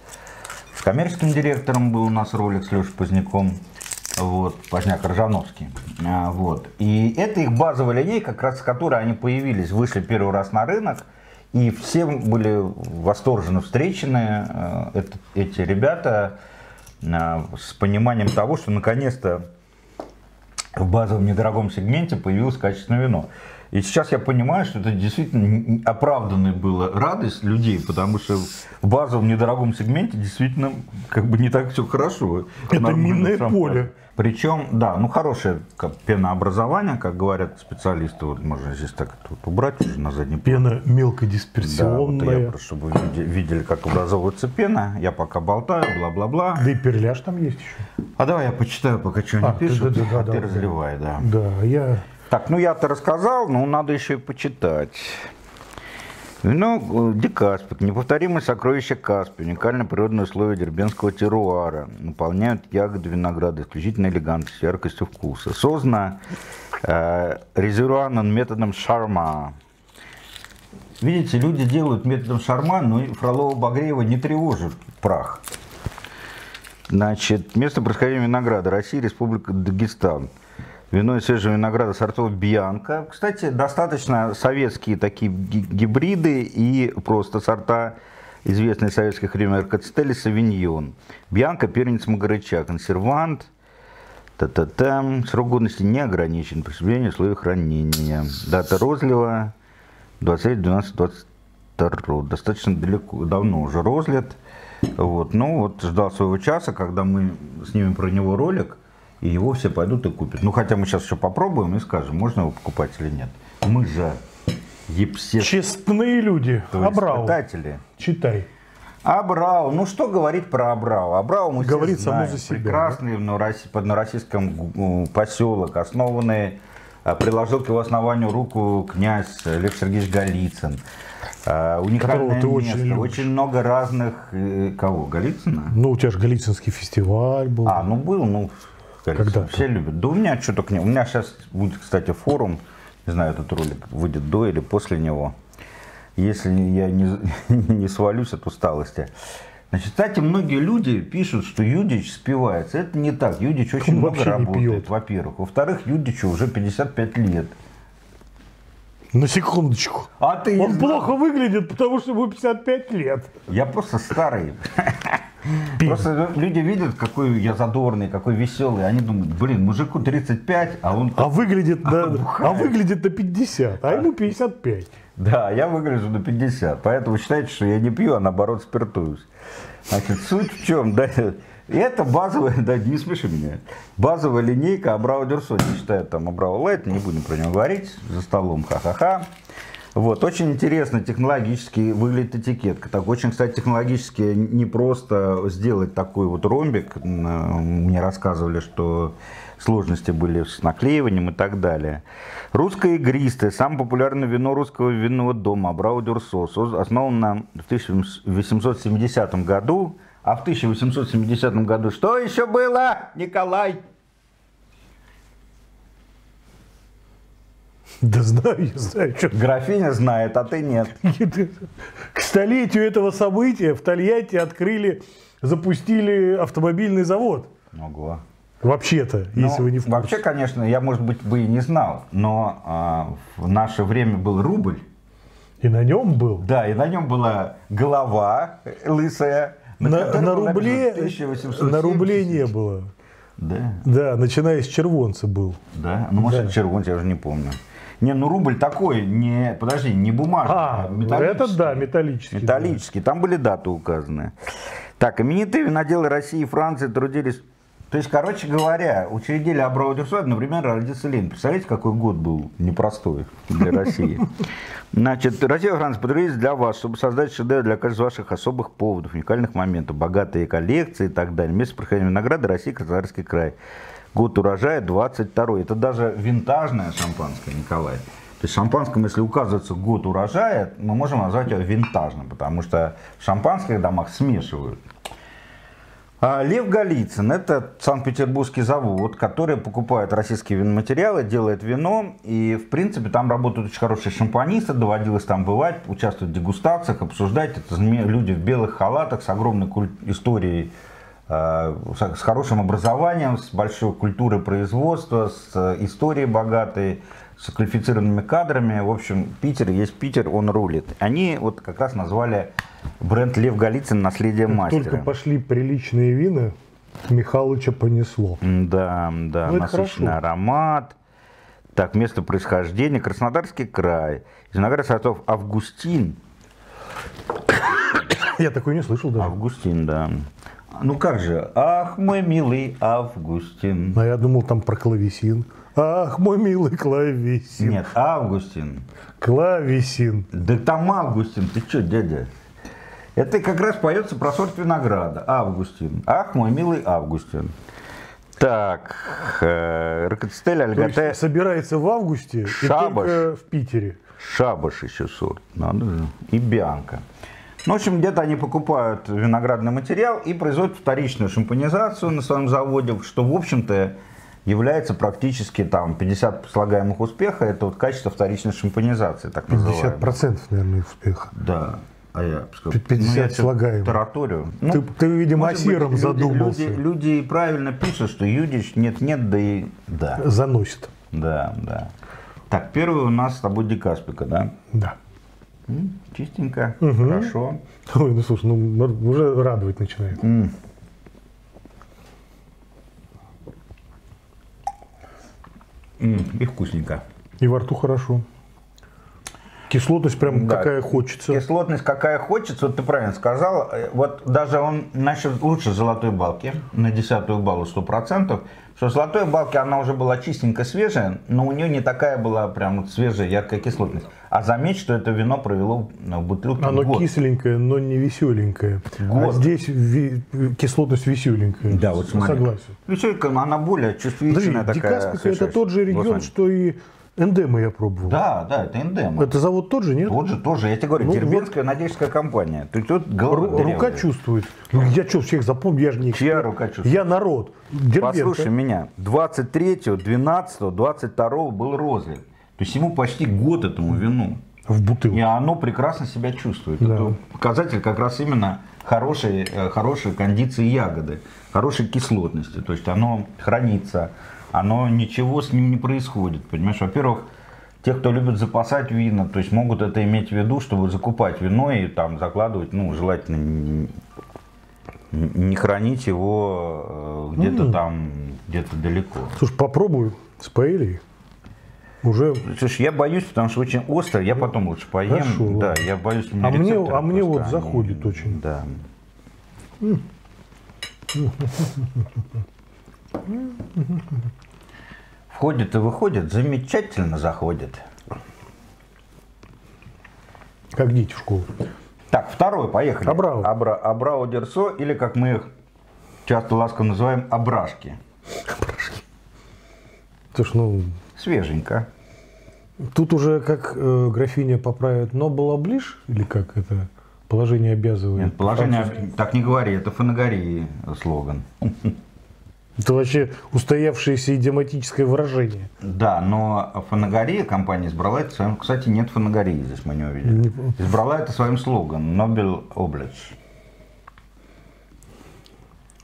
с коммерческим директором, был у нас ролик с Лешей Поздняком. Вот, Поздняк Ржановский. А, Вот. И это их базовая линейка, как раз с которой они появились, вышли первый раз на рынок. И все были восторженно встречены, э, это- эти ребята, э, с пониманием того, что наконец-то в базовом недорогом сегменте появилось качественное вино. И сейчас я понимаю, что это действительно оправданная была радость людей, потому что в базовом недорогом сегменте действительно как бы не так все хорошо. Это минное шампань. поле. Причем, да, ну хорошее как пенообразование, как говорят специалисты, вот можно здесь так вот убрать уже на задний план. Пена Да, вот я мелкодисперсионная. просто, чтобы видели, как образовывается пена. Я пока болтаю, бла-бла-бла. Да и перляж там есть еще. А давай я почитаю, пока что они А, пишут, да, да, а да, ты да. разливай, да. Да, я... Так, ну я-то рассказал, но надо еще и почитать. Вино э, Дикаспик, неповторимое сокровище Каспия, уникальное природное условие дербенского теруара, наполняют ягоды винограда, исключительно элегантностью, яркостью вкуса. Создано э, резервуарным методом шарма. Видите, люди делают методом шарма, но Фролова-Багреева не тревожит прах. Значит, место происхождения винограда. Россия, Республика Дагестан. Вино из свежего винограда сортов Бьянка. Кстати, достаточно советские такие ги- гибриды и просто сорта известные советских времен Аркацетели Савиньон. Бьянка, первенец Магарыча, консервант. Та-та-та. Срок годности не ограничен. Присутствие условий хранения. Дата розлива 23.12.22. Достаточно далеко, давно уже розлит. Вот. Ну вот ждал своего часа, когда мы снимем про него ролик, и его все пойдут и купят. Ну хотя мы сейчас еще попробуем и скажем, можно его покупать или нет. Мы же епсе Честные люди. Абрау. испытатели. Читай. Абрау, ну что говорить про Абрау? Абрау мы Говорит все само знаем. за себя, Прекрасный в Новороссии- под Новороссийском гу- поселок, основанный, а, приложил к его основанию руку князь Лев Сергеевич Голицын. А, Уникальное ты очень место, любишь. очень много разных... э, Кого? Голицына? Ну, у тебя же Голицынский фестиваль был. А, ну был, ну, Голицын. Когда-то. Все любят. Да у меня что только не... У меня сейчас будет, кстати, форум, не знаю, этот ролик выйдет до или после него. Если я не, не свалюсь от усталости. Значит, кстати, многие люди пишут, что Юдич спивается. Это не так. Юдич очень Он много работает, во-первых. Во-вторых, Юдичу уже 55 лет. На секундочку. А ты Он знал? плохо выглядит, потому что ему 55 лет. Я просто старый. Пи- Просто люди видят, какой я задорный, какой веселый. Они думают, блин, мужику 35, а он А выглядит на, а выглядит на 50, а ему 55. Да, я выгляжу на 50, поэтому считайте, что я не пью, а наоборот спиртуюсь. Значит, суть в чем, да, это базовая, да, не смеши меня, базовая линейка Абрау Дюрсо, не считая там Абрау Лайт, не будем про него говорить, за столом ха-ха-ха. Вот, очень интересно технологически выглядит этикетка. Так, очень, кстати, технологически не просто сделать такой вот ромбик. М, Мне рассказывали, что сложности были с наклеиванием и так далее. Русское игристое, самое популярное вино русского винного дома Абрау Дюрсо, основано в 1870 году. А в 1870 году что еще было, Николай? Да знаю, я знаю, что. Графиня знает, а ты нет. К столетию этого события в Тольятти открыли, запустили автомобильный завод. Ого. Вообще-то, если Ну, вы не в курсе. Вообще, конечно, я, может быть, бы и не знал, но а, в наше время был рубль, И на нем был. да, и на нем была голова лысая. На, на было рубле, написано 1870. на рубле не было. Да, Да, начиная с червонца был. да, ну может Да. червонец, я уже не помню. Не, ну рубль такой, не, подожди, не бумажный, А, металлический. это да, металлический. Металлический, там были даты указаны. Так, именитые виноделы России и Франции трудились... То есть, короче говоря, учредили Абрау Дюрсо, например, родился Ленин. Представляете, какой год был непростой для России? Значит, Россия и Франция потрудились для вас, чтобы создать шедевр для каждого из ваших особых поводов, уникальных моментов, богатые коллекции и так далее. Место проходения винограда России, Краснодарский край. Год урожая 22 Это даже винтажное шампанское, Николай. То есть шампанском, если указывается год урожая, мы можем назвать его винтажным, потому что в шампанских домах смешивают. А Лев Голицын – это Санкт-Петербургский завод, который покупает российские виноматериалы, делает вино. И, в принципе, там работают очень хорошие шампанисты, доводилось там бывать, участвовать в дегустациях, обсуждать. Это люди в белых халатах с огромной историей, с хорошим образованием, с большой культурой производства, с э, историей богатой, с квалифицированными кадрами. В общем, Питер есть Питер, он рулит. Они вот как раз назвали бренд Лев Голицын «Наследие мастера». Только пошли приличные вина, Михалыча понесло. Да, да, Ну, насыщенный хорошо. аромат. Так, место происхождения. Краснодарский край. Из винограда сортов Августин. Я такой не слышал даже. Августин, да. Ну как же, ах, мой милый Августин. А я думал там про клавесин. Ах, мой милый клавесин. Нет, Августин. Клавесин. Да там Августин, ты что, дядя? Это как раз поется про сорт винограда. Августин. Ах, мой милый Августин. Так, э, Рокотстель, Альгате, собирается в августе и Шабаш. только в Питере. Шабаш еще сорт. Надо же. И Бианка. Ну, в общем, где-то они покупают виноградный материал и производят вторичную шампанизацию на своем заводе, что, в общем-то, является практически там 50 слагаемых успеха. Это вот качество вторичной шампанизации, так называемое. 50% наверное успеха. Да. А я сказал, 50 я слагаемых. тараторию. Ты- ты, видимо, о может быть, сером люди- задумался. Люди, люди правильно пишут, что Юдич нет-нет, да и да. Заносит. Да, да. Так, первый у нас с тобой Дикаспика, да? Да. Чистенько, хорошо. Ой, ну слушай, ну уже радовать начинает. М, И вкусненько. И во рту хорошо. Кислотность прям Да. какая хочется. Кислотность какая хочется, вот ты правильно сказал. Э, Вот даже он значит, лучше золотой балки, на десятую баллу 100%, что золотой балки она уже была чистенько свежая, но у нее не такая была прям свежая яркая кислотность. А заметь, что это вино провело в бутылке Оно год. кисленькое, но не веселенькое. А Год. здесь ви- кислотность веселенькая. Да, вот смотри. Согласен. Веселька, она более Подожди, чувствительная такая. Дикаспика это тот же регион, Вот, что и Эндема я пробовал. Да, да, это эндема. Это завод тот же, нет? Тот же, тоже, я тебе говорю, Ну, Дербенская надежская компания. Тут, тут Ру- рука чувствует. Ну, я что, всех запомнил, я же не Чья рука чувствует? Я народ. Дербенко. Послушай меня, 23, 12, 22 был розлив. То есть ему почти год этому вину. В И бутылке. оно прекрасно себя чувствует. Да. Это показатель как раз именно хорошей, э, хорошей кондиции ягоды, хорошей кислотности. То есть оно хранится, оно ничего с ним не происходит. Понимаешь, во-первых, те, кто любит запасать вина, то есть могут это иметь в виду, чтобы закупать вино и там закладывать, ну, желательно не, хранить его э, где-то там, где-то далеко. Слушай, попробую с паэльей. Уже Слушай, я боюсь, потому что очень остро, я потом лучше поем. Хорошо, да, я боюсь, у меня А мне- а мне вот заходит очень. Да. Входит и выходит, замечательно заходит. как дети в школу. Так, второй, поехали. Абрау. Абра, Абрау Дерсо, или как мы их часто ласково называем, абрашки. Слушай, ну, Свеженько. тут уже как э, графиня поправит, но была ближ, или как это положение обязывает? Нет, положение, так не говори, это фанагории слоган. Это вообще устоявшееся идиоматическое выражение. Да, но фанагория компания избрала это своим... Кстати, нет фанагории здесь мы не увидели. Избрала это своим слоганом Nobel Oblige.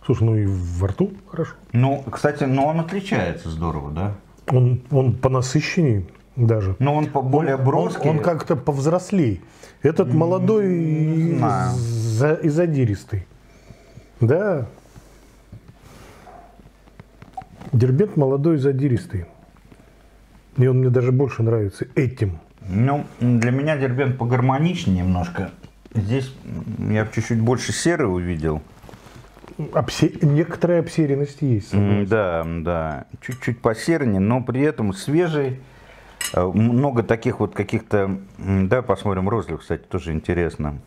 Слушай, ну и во рту хорошо. Ну, кстати, но он отличается здорово, да? Он, он понасыщенней даже. Но он по- более Он- броский. Он, как-то повзрослей. Этот молодой и, и задиристый. Да. Дербент молодой и задиристый. И он мне даже больше нравится этим. Ну, для меня Дербент погармоничнее немножко. Здесь я чуть-чуть больше серы увидел. Обсе- Некоторая обсеренность есть. М, Да, да. Чуть-чуть посернее, но при этом свежий. Э, Много таких вот каких-то... Да, посмотрим розлив, кстати, тоже интересно.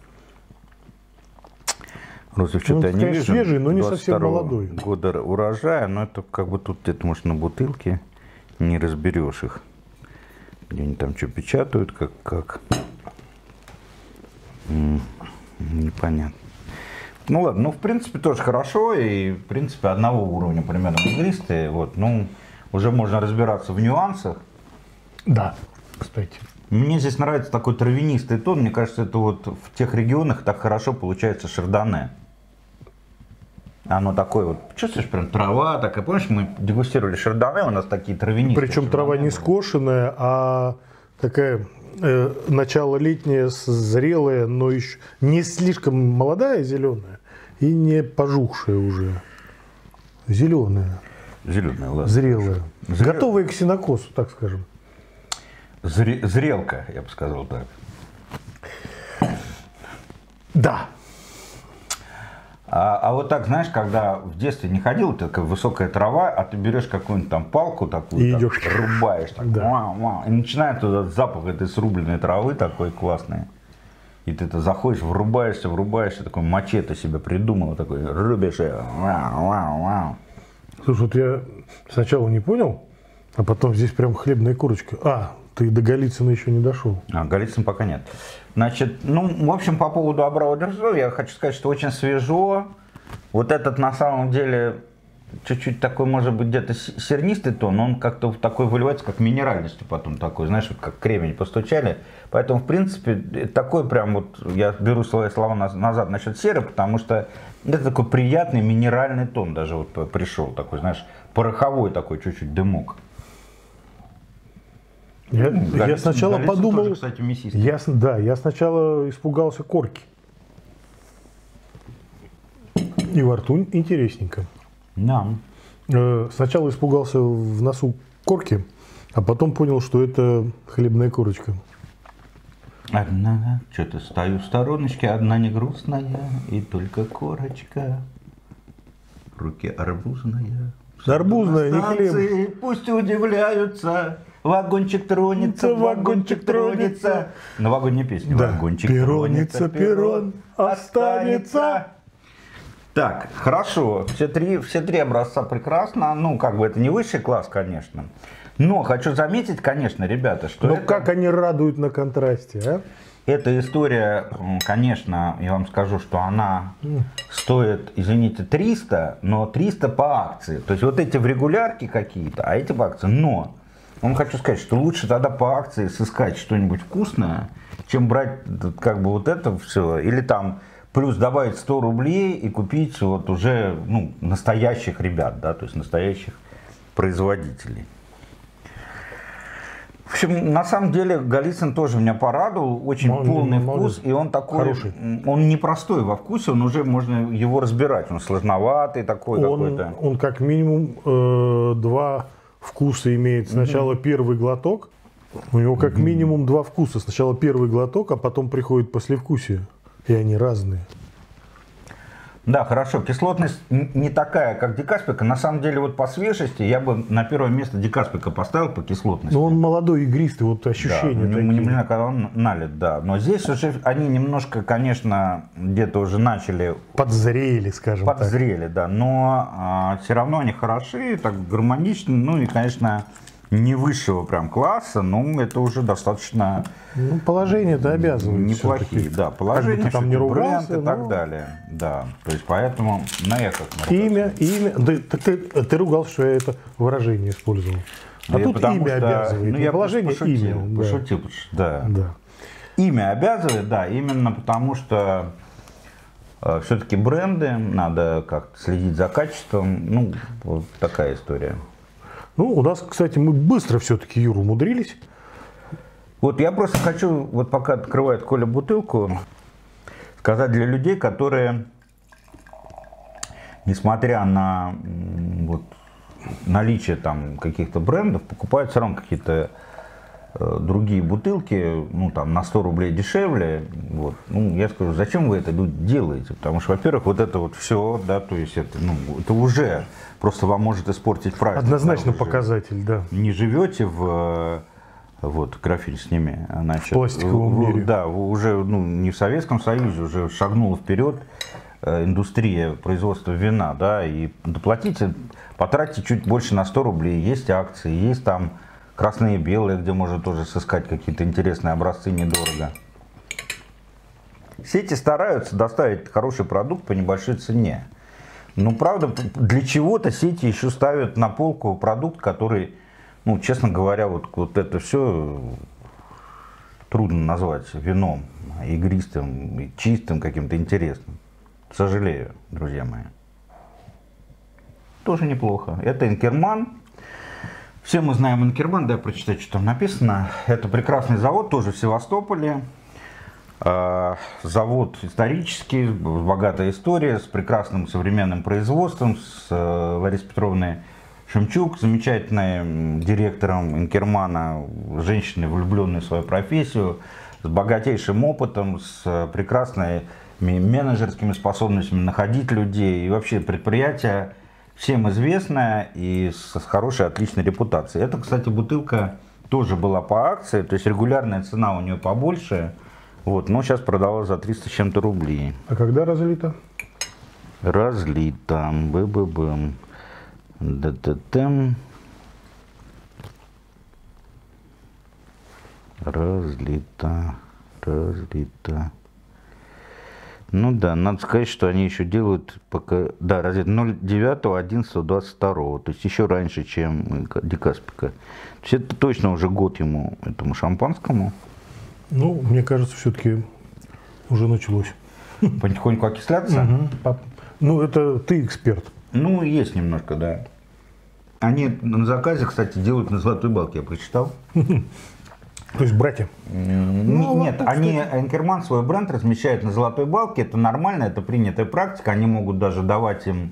Розлив что-то я не Ну, конечно, вижу. свежий, но не совсем 22-го молодой. года урожая, но это как бы тут где-то, может, на бутылке не разберешь их. где они там что печатают, как, как. М, Непонятно. Ну ладно, ну в принципе тоже хорошо, и в принципе одного уровня примерно игристые, вот, ну уже можно разбираться в нюансах. Да, кстати. Мне здесь нравится такой травянистый тон, мне кажется, это вот в тех регионах так хорошо получается шардоне. Оно такое вот, чувствуешь, прям трава такая, помнишь, мы дегустировали шардоне, у нас такие травянистые. Причем трава не скошенная, а такая э, начало летнее, с- зрелая, но еще не слишком молодая зеленая и не пожухшая уже. Зеленая, Зеленая, ладно. зрелая. Зрелая. Готовая к синокосу, так скажем. Зре- зрелка, я бы сказал так. Да. А, а вот так, знаешь, когда в детстве не ходил, такая высокая трава, а ты берешь какую-нибудь там палку такую, И так идешь. рубаешь, так, Да. вау, вау, и начинает туда запах этой срубленной травы такой классный. И ты это заходишь, врубаешься, врубаешься, такой мачете себе придумал, такой рубишь, и вау, вау, вау. Слушай, вот я сначала не понял, а потом здесь прям хлебная курочка. А, ты до Голицына еще не дошел. А, Голицын пока нет. Значит, ну, в общем, по поводу Абрау Дюрсо, я хочу сказать, что очень свежо. Вот этот, на самом деле, чуть-чуть такой, может быть, где-то сернистый тон, он как-то такой выливается, как минеральностью потом такой, знаешь, вот как кремень постучали. Поэтому, в принципе, такой прям вот, я беру свои слова наз- назад насчет серы, потому что это такой приятный минеральный тон даже вот пришел, такой, знаешь, пороховой такой чуть-чуть дымок. Я, я Голицын- сначала Голицын подумал, тоже, кстати, мясистый. я, да, я сначала испугался корки. И во рту интересненько. Да. Э, Сначала испугался в носу корки, а потом понял, что это хлебная курочка. Одна, что-то стою в стороночке, одна не грустная, и только корочка. В руке арбузная. Арбузная, не Станции Пусть удивляются, вагончик тронется, вагончик тронется. Новогодняя песня. Да. Вагончик Перронится, перрон, останется. Так, хорошо. Все три, все три образца прекрасно. Ну, как бы это не высший класс, конечно. Но хочу заметить, конечно, ребята, что Но это- как они радуют на контрасте, а? эта история, конечно, я вам скажу, что она стоит, извините, 300, но 300 по акции. То есть вот эти в регулярке какие-то, а эти по акции. Но, вам хочу сказать, что лучше тогда по акции сыскать что-нибудь вкусное, чем брать как бы вот это все. Или там плюс добавить 100 рублей и купить вот уже ну, настоящих ребят, да, то есть настоящих производителей. В общем, на самом деле Голицын тоже меня порадовал, очень Он- полный вкус, и он такой, хороший. он непростой во вкусе, он уже можно его разбирать, он сложноватый такой Он, какой-то. он как минимум э, два вкуса имеет. Сначала первый глоток. У него как минимум два вкуса. Сначала первый глоток, а потом приходит послевкусие. И они разные. Да, хорошо, кислотность не такая, как дикаспика, на самом деле вот по свежести я бы на первое место дикаспика поставил по кислотности. Но он молодой, игристый, вот Да, ощущения ну, не, знаю, когда он налит, да. Но здесь уже они немножко, конечно, где-то уже начали Подзрели, скажем так. подзрели, да, но все равно они хороши, так гармоничны, ну и, конечно, не высшего прям класса, но это уже достаточно Ну, положение-то обязывает. неплохие, да, положение, Как бы ты там не всё-таки бренд ругался, и так но- далее, да, то есть поэтому на можно Имя, имя. Да, так ты, ты ругался, что я это выражение использовал. А сказать. тут имя что, обязывает. Ну, я положение, пошутил, имя. да. пошутил, что- да. Да. Имя обязывает, да, именно потому что все-таки бренды, надо как-то следить за качеством, ну, вот такая история. Ну, у нас, кстати, мы быстро все-таки, Юр, умудрились. Вот я просто хочу, вот пока открывает Коля бутылку, сказать для людей, которые, несмотря на вот, наличие там каких-то брендов, покупают все равно какие-то э, другие бутылки, ну там на 100 рублей дешевле. Вот. Ну, я скажу, зачем вы это делаете? Потому что, во-первых, вот это вот все, да, то есть это, ну, это уже просто вам может испортить праздник. Однозначно показатель, да. не живете в э, вот графин сними, значит, пластиковом вы- мире. Да, уже ну, не в Советском Союзе, уже шагнула вперед э, индустрия производства вина, да, и доплатите, потратьте чуть больше на 100 рублей, есть акции, есть там красные и белые, где можно тоже сыскать какие-то интересные образцы недорого. Сети стараются доставить хороший продукт по небольшой цене. Ну, правда, для чего-то сети еще ставят на полку продукт, который, ну, честно говоря, вот, вот это все трудно назвать вином игристым, чистым, каким-то интересным. Сожалею, друзья мои. Тоже неплохо. Это Инкерман. Все мы знаем Инкерман, дай прочитать, что там написано. Это прекрасный завод, тоже в Севастополе. А, Завод исторический, богатая история, с прекрасным современным производством, с э, Ларисой Петровной Шемчук, замечательным директором Инкермана, женщиной, влюбленной в свою профессию, с богатейшим опытом, с прекрасными менеджерскими способностями находить людей. И вообще предприятие всем известное и с хорошей, отличной репутацией. Это, кстати, бутылка тоже была по акции, то есть регулярная цена у нее побольше. Вот, но сейчас продалась за 300 с чем-то рублей. А когда разлито? Разлито. Бы-бы-бым. Да-да-дам. Разлито. Разлито. Ну да, надо сказать, что они еще делают пока, да, разлито 09, 11, 22, то есть еще раньше, чем Дикаспика. То есть это точно уже год ему, этому шампанскому. Ну, мне кажется, все-таки уже началось. Потихоньку окисляться? Пап- Ну, это ты эксперт. Ну, есть немножко, да. Они на заказе, кстати, делают на золотой балке, я прочитал. То есть братья. Ну, Нет, они, Энкерман свой бренд размещает на золотой балке, это нормально, это принятая практика, они могут даже давать им...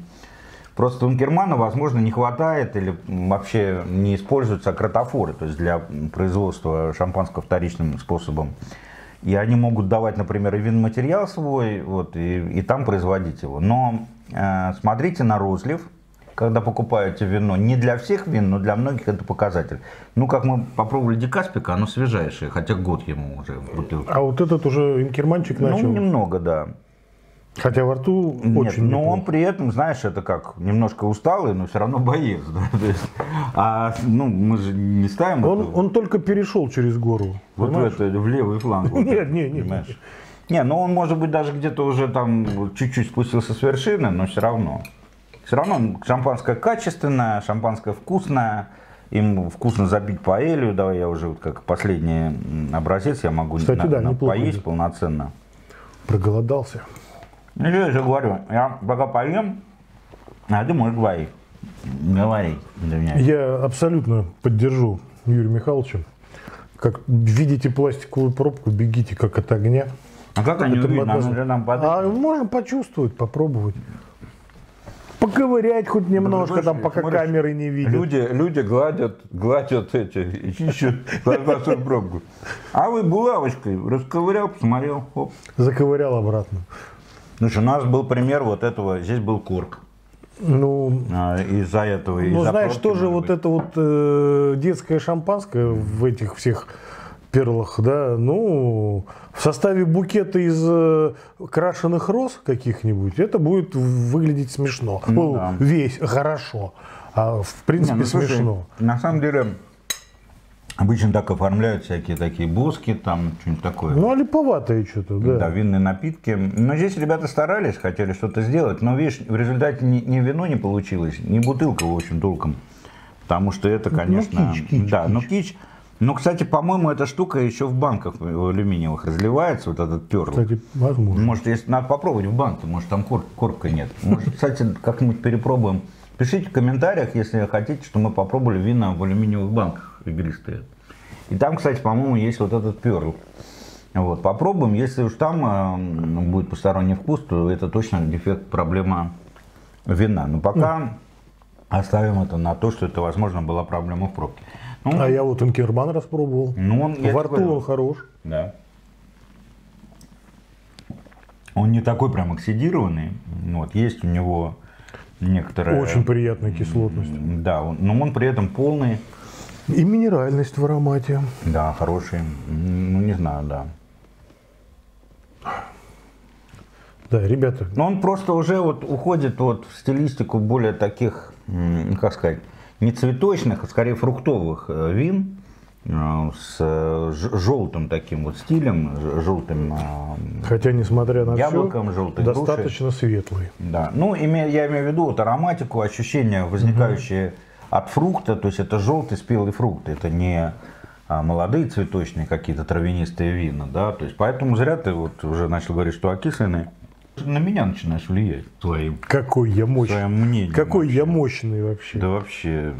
Просто у Энкермана, возможно, не хватает или вообще не используются акротофоры, то есть для производства шампанского вторичным способом. И они могут давать, например, и винматериал свой, вот, и, и там производить его. Но э, смотрите на розлив, когда покупаете вино. Не для всех вин, но для многих это показатель. Ну, как мы попробовали Дикаспика, оно свежайшее, хотя год ему уже в бутылке. А вот этот уже инкерманчик начал. Ну, немного, да. Хотя во рту Нет, очень но он неплохо. при этом, знаешь, это как немножко усталый, но все равно боец. да, то есть, а ну, мы же не ставим Он, это он только перешел через гору. вот в, понимаешь? это, в левый фланг. вот Нет, это, нет, нет. Не, ну он может быть даже где-то уже там чуть-чуть спустился с вершины, но все равно. Все равно шампанское качественное, шампанское вкусное. Им вкусно забить паэлью. Давай я уже вот как последний образец, я могу Кстати, на- да, на- поесть идет. полноценно. Проголодался. Ну, я же говорю, я пока поем, а ты можешь говорить. Говори для меня. Я абсолютно поддержу Юрия Михайловича. Как видите пластиковую пробку, бегите как от огня. А как они Это увидят? же нам А можно почувствовать, попробовать. Поковырять хоть немножко, там, пока Смотришь, камеры не видят. Люди, люди гладят, гладят эти, ищут колбасную пробку. А вы булавочкой расковырял, посмотрел, хоп. Заковырял обратно. Слушай, у нас был пример вот этого, здесь был корк. Ну, А, Из-за этого, ну из-за знаешь, пробки, тоже вот быть. это вот э, детское шампанское в этих всех перлах, да, ну, в составе букета из э, крашеных роз каких-нибудь, это будет выглядеть смешно. Ну Ну, да. Весь хорошо, а в принципе Не, ну, слушай, смешно. На самом деле, обычно так оформляют всякие такие боски, там что-нибудь такое. Ну, а липоватое что-то, да. Да, винные напитки. Но здесь ребята старались, хотели что-то сделать, но видишь, в результате ни, ни вино не получилось, ни бутылка, в общем, толком. Потому что это, конечно... кич, кич, да, кич. ну кич. Но, кстати, по-моему, эта штука еще в банках в алюминиевых разливается, вот этот перл. Кстати, возможно. Может, если надо попробовать в банке, может, там кор- корка нет. Может, кстати, как-нибудь перепробуем. Пишите в комментариях, если хотите, что мы попробовали вина в алюминиевых банках игристые. И там, кстати, по-моему, есть вот этот перл. Вот, попробуем. Если уж там э, будет посторонний вкус, то это точно дефект, проблема вина. Но пока оставим это на то, что это, возможно, была проблема в пробке. Ну, А я вот инкерман распробовал. ну, он, Во рту говорю, он хорош. да. Он не такой прям оксидированный. Вот, есть у него некоторая... Очень приятная кислотность. Да, он- но он при этом полный, И минеральность в аромате. да, хороший. Ну, не знаю, да. Да, ребята, Но он просто уже вот уходит вот в стилистику более таких, как сказать, не цветочных, а скорее фруктовых э, вин э, с э, желтым таким вот стилем, желтым, Хотя, несмотря на Яблоком, все, желтой достаточно светлый. да. Ну, я имею в виду вот ароматику, ощущения, возникающие от фрукта, то есть это желтый спелый фрукт, это не а, молодые цветочные какие-то травянистые вина, да, то есть поэтому зря ты вот уже начал говорить, что окисленный. На меня начинаешь влиять твоим, Какой я мощный. твоим мнением. Какой вообще. я мощный вообще. Да вообще,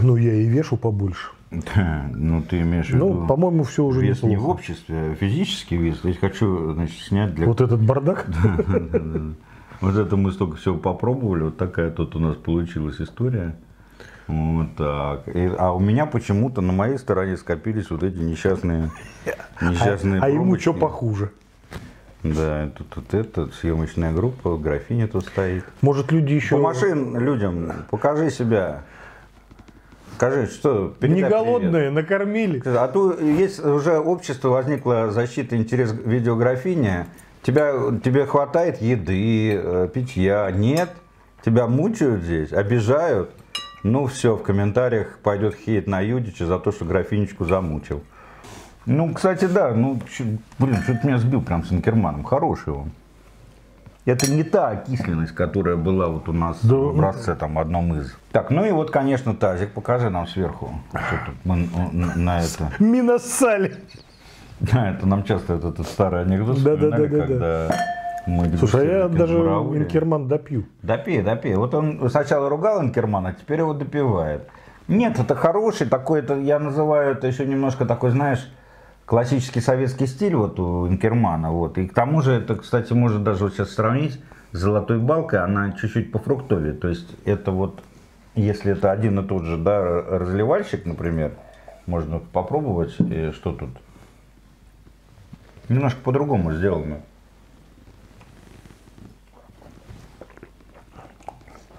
Ну, я и вешу побольше. ну ты имеешь в виду Ну, по-моему, все уже вес не в обществе, а физический вес. Я хочу, значит, снять для Вот этот бардак. Вот это мы столько всего попробовали, вот такая тут у нас получилась история. Вот так. И- а у меня почему-то на моей стороне скопились вот эти несчастные, несчастные А ему пробочки. что похуже? Да, тут, тут это, съемочная группа, графиня тут стоит. Может, люди еще Помаши людям, покажи себя. Скажи, что, не передай привет. голодные, накормили. А то есть уже общество возникла защита интерес видеографиния. Тебя, тебе хватает еды, э, питья. Нет, тебя мучают здесь, обижают. Ну все, в комментариях пойдет хейт на Юдича за то, что графинечку замучил. Ну, кстати, да, ну, блин, что-то меня сбил прям с Инкерманом. Хороший он. Это не та окисленность, которая была вот у нас Да. в образце там одном из. Так, ну и вот, конечно, тазик. Покажи нам сверху. Мы на- это. Миносали. Да, это нам часто этот, этот старый анекдот Да, да, да, да, когда мы Слушай, а я даже кенгураули. инкерман допью. Допей, допей. Вот он сначала ругал Инкермана, а теперь его допивает. Нет, это хороший такой, это я называю это еще немножко такой, знаешь, классический советский стиль вот у Инкермана. Вот. И к тому же это, кстати, можно даже вот сейчас сравнить с золотой балкой, она чуть-чуть по фруктове. То есть это вот, если это один и тот же, да, разливальщик, например, можно попробовать, что тут. Немножко по-другому сделано.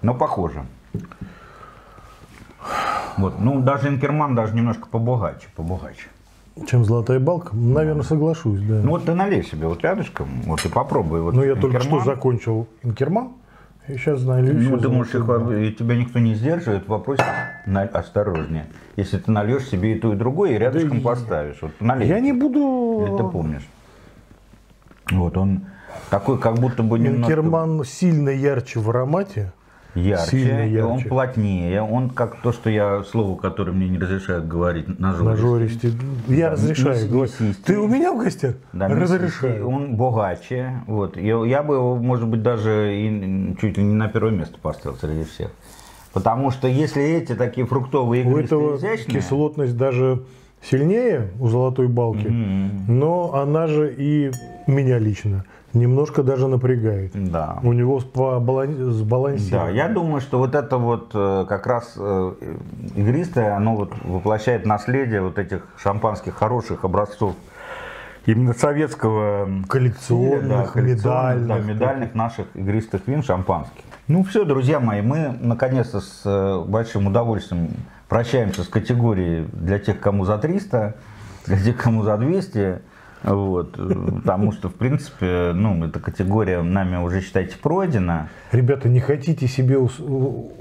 Но похоже. Вот, ну даже Инкерман даже немножко побогаче, побогаче. Чем золотая балка? Наверное, соглашусь, да. Ну вот ты налей себе вот рядышком, вот и попробуй. Вот Ну, я только что Инкерман. закончил инкерман. И сейчас налью Ну, ты можешь их, и тебя никто не сдерживает, вопрос на- осторожнее. Если ты нальешь себе и то, и другое, и рядышком и- поставишь. Вот налей. Я не Или ты буду... помнишь. Вот он такой, как будто бы немножко Инкерман сильно ярче в аромате. Ярче, сильно и он ярче. плотнее. Он как то, что я слово, которое мне не разрешают говорить, нажористый. Нажористый. Я разрешаю. не- говорю, мясистый. Ты у меня в гостях? Да, мясистый, разрешаю. Он богаче. Вот. Я, я бы его, может быть, даже и чуть ли не на первое место поставил среди всех. Потому что если эти такие фруктовые У игристые, этого изящные, кислотность даже сильнее у золотой балки, но она же и меня лично немножко даже напрягает. да. У него балан- Да, сбалансировано. я думаю, что вот это вот э, как раз э, игристое, оно вот воплощает наследие вот этих шампанских хороших образцов именно советского Коллекционных, стиля, да, коллекционных, медальных. да, медальных наших игристых вин шампанских. Ну все, друзья мои, мы наконец-то с э, большим удовольствием прощаемся с категорией для тех, кому за 300, для тех, кому за 200. Вот, потому что, в принципе, ну, эта категория нами уже, считайте, пройдена. Ребята, не хотите себе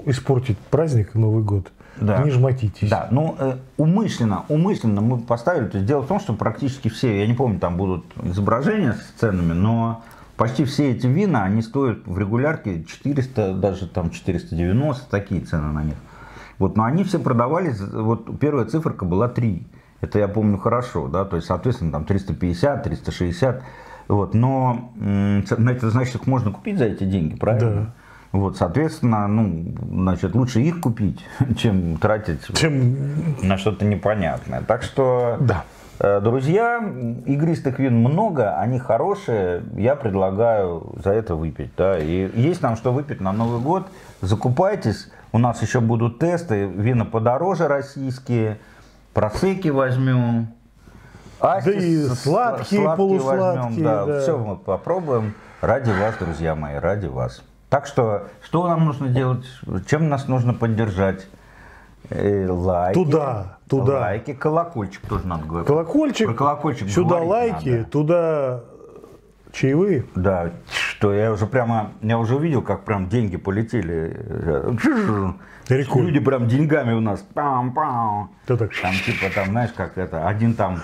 испортить праздник Новый год? Да. Не жмотитесь. Да, ну э, умышленно, умышленно мы поставили. То есть дело в том, что практически все, я не помню, там будут изображения с ценами, но почти все эти вина, они стоят в регулярке 400, даже там 490, такие цены на них. Вот, но они все продавались, вот первая циферка была 3. Это я помню хорошо, да, то есть, соответственно, там 350, 360. Вот, но это значит, их можно купить за эти деньги, правильно? Да. Вот, соответственно, ну, значит, лучше их купить, чем тратить Чем... на что-то непонятное. Так что, Да. э, друзья, игристых вин много, они хорошие. Я предлагаю за это выпить. Да. И есть нам что выпить на Новый год. Закупайтесь. У нас еще будут тесты. Вина подороже российские. Просеки возьмем. Асти и с- сладкие, полусладкие, Да, да. все мы попробуем. Ради вас, друзья мои, ради вас. Так что, что нам нужно делать? Чем нас нужно поддержать? Э, Лайки. Туда, туда. Лайки, колокольчик тоже надо говорить. Колокольчик, Про колокольчик сюда лайки, надо. туда чаевые. Да, что я уже прямо, я уже увидел, как прям деньги полетели. Рекой. Люди прям деньгами у нас. Пам-пам. Да так. Там типа там, знаешь, как это, один там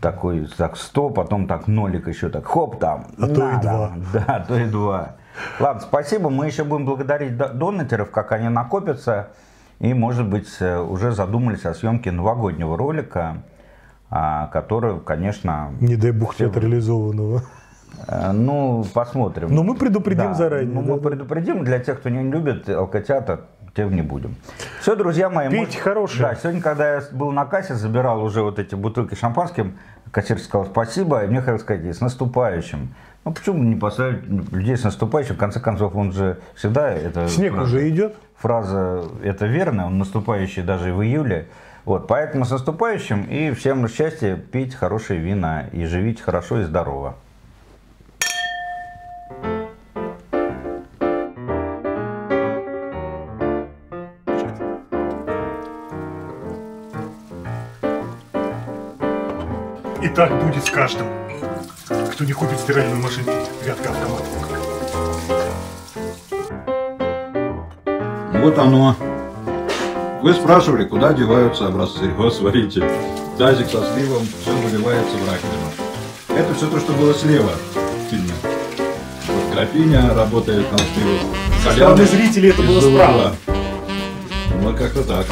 такой так 100, потом так нолик еще так хоп там. А то и два. Да, а то и два. Ладно, спасибо. Мы еще будем благодарить до- донатеров, как они накопятся. И, может быть, э, уже задумались о съемке новогоднего ролика, а, который, конечно, Не дай бог нет реализованного. Э, ну, посмотрим. Но мы предупредим Да, заранее. ну, мы да, да. предупредим. Для тех, кто не любит алкотеатр, тем не будем. Все, друзья мои. Пить мы- хорошее. Да, сегодня, когда я был на кассе, забирал уже вот эти бутылки шампанским, кассир сказал спасибо, и мне хотел сказать, «И с наступающим. Ну, почему не поставить людей с наступающим? В конце концов, он же всегда... Это Снег фраза- уже идет. Фраза это верно, он наступающий даже и в июле. Вот, поэтому с наступающим и всем счастья, пить хорошие вина и живите хорошо и здорово. Так будет с каждым, кто не купит стиральную машинку. Вятка автомат. Вот оно. Вы спрашивали, куда деваются образцы. Вот смотрите, тазик со сливом, все выливается в раковину. Это все то, что было слева в фильме. Вот графиня работает на сливах. Со стороны зрителей это было справа. угла. Вот как-то так.